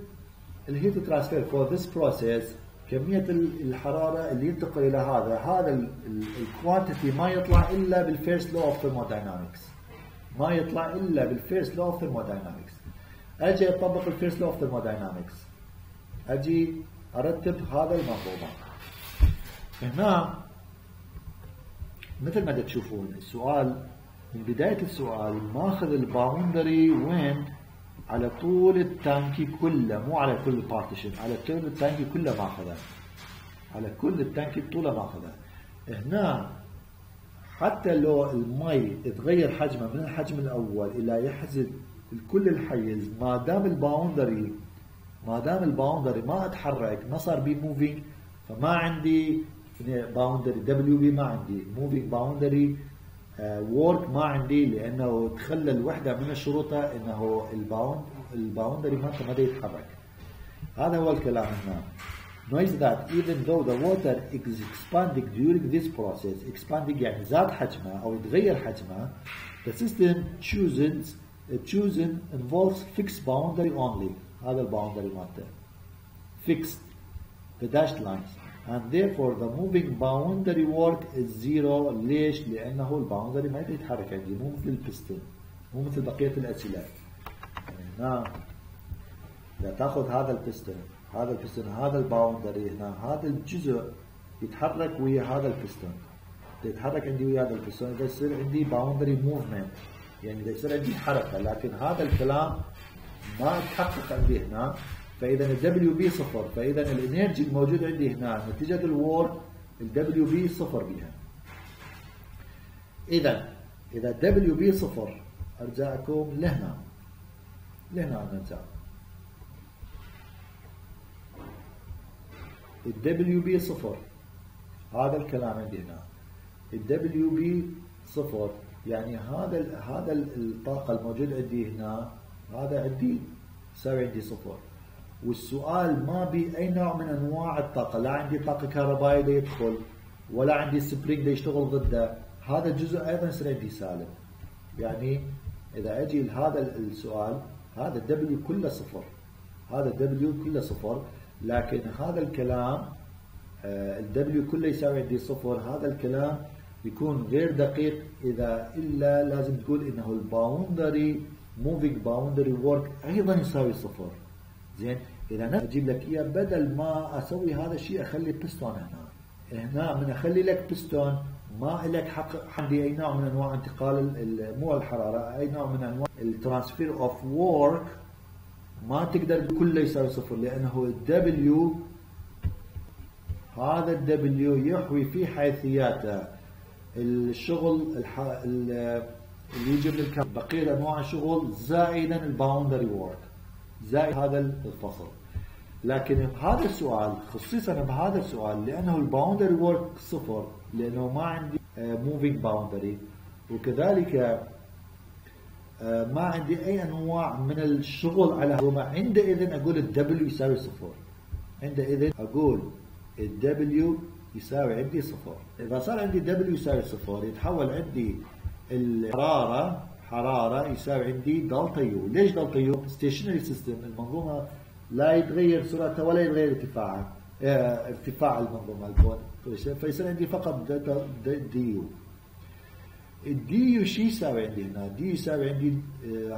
ال heat transfer for this process كمية الحرارة اللي ينتقل إلى هذا هذا ال quantity ما يطلع إلا بال first law of thermodynamics ما يطلع إلا بال first law of thermodynamics أجي أطبق ال first law of thermodynamics أجي أرتب هذا المنظومة. هنا مثل ما تشوفون السؤال من بداية السؤال ماخذ ال boundary وين؟ على طول التانكي كله مو على كل ال partition على طول التانكي كله ماخذه. على كل التانكي طوله ماخذه. هنا حتى لو المي تغير حجمه من الحجم الأول إلى يحزب كل الحيز ما دام ال boundary ما دام ال boundary ما اتحرك ما صار بي moving فما عندي boundary WB ما عندي moving boundary work ما عندي لأنه تخلى وحده من شروطها إنه ال bound ال boundary ما ما يتحرك. هذا هو الكلام هنا. Notice that even though the water is expanding during this process expanding يعني زاد حجمه أو يتغير حجمه the system chosen involves fixed boundary only. هذا ال boundary مالته. Fixed. The dashed lines. And therefore the moving boundary work is zero. ليش؟ لأنه ال boundary ما يتحرك عندي مو مثل البستون مو مثل بقية الأسئلة. هنا. إذا تأخذ هذا البستون هذا البستون هذا ال boundary هنا هذا الجزء يتحرك ويا هذا البستون. يتحرك عندي ويا هذا البستون إذا يصير عندي boundary movement يعني إذا يصير عندي حركة لكن هذا الكلام ما يتحقق عندي هنا. فإذا ال WB صفر فإذا ال energy الموجود عندي هنا نتيجة ال wor ال WB صفر بها. إذا إذا ال WB صفر ارجعكم لهنا. لهنا نرجع. ال WB صفر هذا الكلام عندي هنا. ال WB صفر يعني هذا هذا الطاقة الموجود عندي هنا هذا عندي يساوي عندي صفر. والسؤال ما بي أي نوع من أنواع الطاقة. لا عندي طاقة كهربائية يدخل ولا عندي spring يشتغل ضده. هذا الجزء أيضا يصير عندي سالب يعني إذا أجي لهذا السؤال هذا ال W كله صفر. هذا ال W كله صفر. لكن هذا الكلام ال W كله يساوي عندي صفر. هذا الكلام يكون غير دقيق. إذا إلا لازم تقول إنه ال boundary moving boundary work أيضا يساوي صفر. زين؟ إذا أنا أجيب لك إياه بدل ما أسوي هذا الشيء أخلي بستون هنا. هنا من أخلي لك بستون ما لك حق عندي أي نوع من أنواع انتقال مو الحرارة أي نوع من أنواع ال transfer of work ما تقدر كله يساوي صفر لأنه ال W هذا ال W يحوي في حيثياته. الشغل اللي يجي من الكم بقية أنواع الشغل زائدا ال boundary work زائد هذا الفصل. لكن بهذا السؤال خصيصا بهذا السؤال لأنه ال boundary work صفر لأنه ما عندي moving آه، boundary وكذلك آه، ما عندي أي أنواع من الشغل على هو عندئذ أقول ال W يساوي صفر. عندئذ أقول ال W يساوي عندي صفر. إذا صار عندي W يساوي صفر يتحول عندي الحرارة حرارة يساوي عندي delta U ليش delta U stationary system المنظومة لا يتغير سرعتها ولا يتغير ارتفاعها ارتفاع المنظومة الكون فيصير عندي فقط delta DU ال DU شو يساوي عندي هنا D يساوي عندي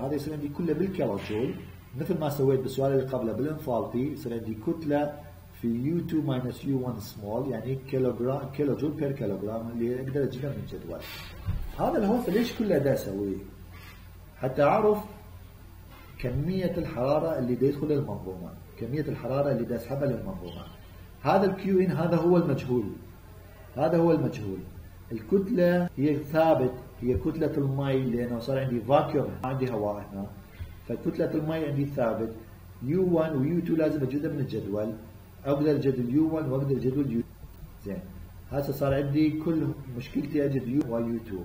هذا يصير عندي كله بالكيلو جول مثل ما سويت بالسؤال اللي قبله بالانفالتي يصير عندي كتلة في U2 minus U1 small يعني كيلوغرام كيلو جول per كيلوغرام اللي أقدر اجيبها من الجدول هذا الهوس ليش كله دا اسويه حتى اعرف كمية الحرارة اللي بيدخل للمنظومة كمية الحرارة اللي اسحبها للمنظومة. هذا ال Q in هذا هو المجهول. هذا هو المجهول. الكتلة هي ثابت هي كتلة المي لأنه صار عندي فاكيوم ما عندي هواء هنا. فكتلة المي عندي ثابت. U1 و U2 لازم أجدها من الجدول. أقدر أجد ال U 1 واقدر أجد ال U زين. هسه صار عندي كل مشكلتي أجد U و U 2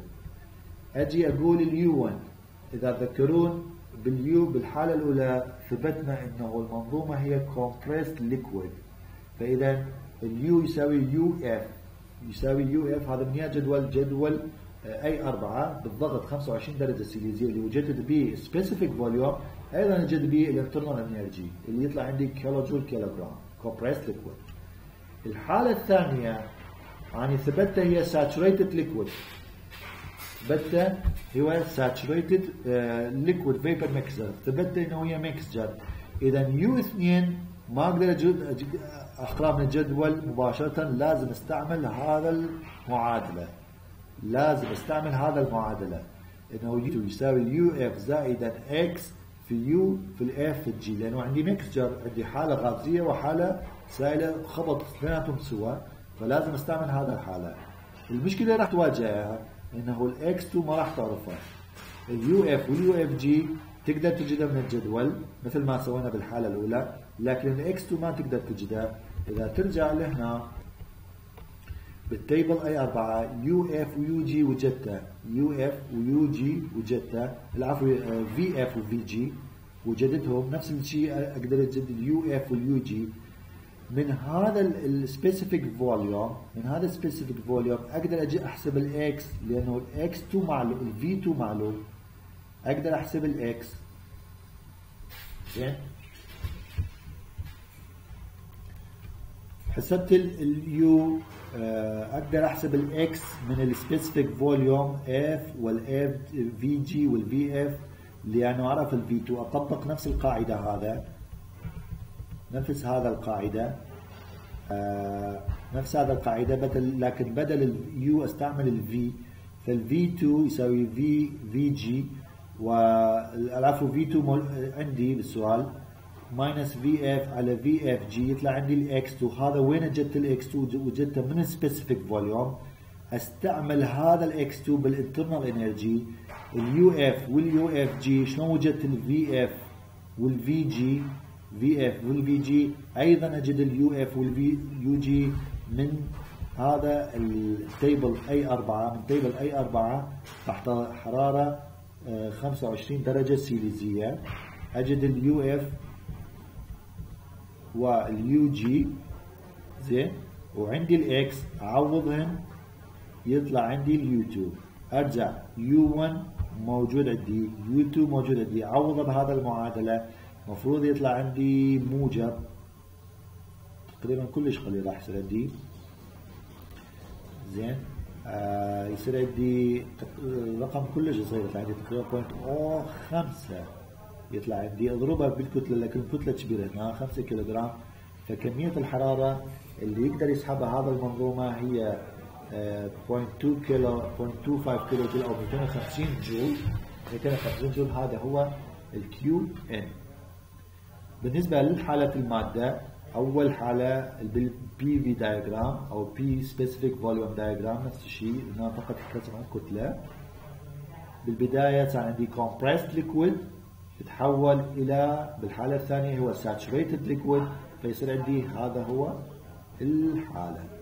أجي أقول ال U 1 إذا تذكرون بال U بالحالة الأولى ثبتنا إنه المنظومة هي compressed liquid. فإذا ال U يساوي UF. يساوي UF هذا من جدول جدول A 4 بالضغط 25 درجة سيليزية اللي وجدت به specific volume أيضا نجد به ال internal energy اللي يطلع عندي كيلو جول كيلو جرام compressed liquid. الحالة الثانية يعني ثبتها هي saturated liquid ثبتها هو saturated liquid vapor انه هي mixture اذا U اثنين ما أقدر اقرا من الجدول مباشرة لازم استعمل هذا المعادلة. لازم استعمل هذا المعادلة. إنه U يساوي UF زائدا X في U في ال F في ال G. لأنه عندي mixture عندي حالة غازية وحالة سائلة خبط اثنيناتهم سوا فلازم استعمل هذا الحالة. المشكلة راح تواجهها. إنه ال X 2 ما راح تعرفها ال UF وال UFG تقدر تجدها من الجدول مثل ما سوينا بالحالة الأولى لكن ال X 2 ما تقدر تجدها إذا ترجع لهنا بال table A 4 UF و UG وجدتها UF و UG وجدتها العفو VF و VG. وجدتهم نفس الشيء أقدر أجد ال UF وال UG. من هذا ال specific volume من هذا ال specific volume أقدر أجي أحسب ال X لأنه ال X 2 معلوم ال V 2 معلوم أقدر أحسب ال X زين؟ حسبت ال U آه، أقدر أحسب ال X من ال specific volume F وال FVG وال VF لأنه اعرف ال V 2 أطبق نفس القاعدة هذا. نفس هذا القاعدة آه نفس هذا القاعدة بدل لكن بدل ال U أستعمل ال V فال V 2 يساوي V VG والعفو V 2 عندي بالسؤال minus VF على VFG يطلع عندي الاكس 2 هذا وين وجدت الاكس 2 وجدته من ال specific volume أستعمل هذا ال X 2 بال internal energy ال UF وال UFG شلون وجدت ال VF وال VG VF وال VG أيضا أجد ال UF وال V UG من هذا ال table A 4 من table A 4 تحت حرارة 25 آه، درجة سيليزية. أجد ال UF وال UG زين. وعندي ال X أعوضهن. يطلع عندي ال U 2 أرجع. U 1 موجود عندي. U 2 موجود عندي. اعوضه بهذا المعادلة. المفروض يطلع عندي موجب. تقريبا كلش قليل راح يصير عندي. زين. آه يصير عندي رقم كلش صغير يطلع عندي تقريبا point O خمسة. يطلع عندي أضربها بالكتلة لكن الكتله كبيرة هنا 5 كيلو جرام فكمية الحرارة اللي يقدر يسحبها هذا المنظومة هي 0.2 كيلو 0.25 كيلو جول أو 250 جول. 250 جول هذا هو ال Q in بالنسبة لحالة المادة أول حالة بال PV diagram أو P specific volume diagram نفس الشيء فقط تتكلم عن كتلة. بالبداية صار عندي compressed liquid تحول إلى بالحالة الثانية هو saturated liquid فيصير عندي هذا هو الحالة.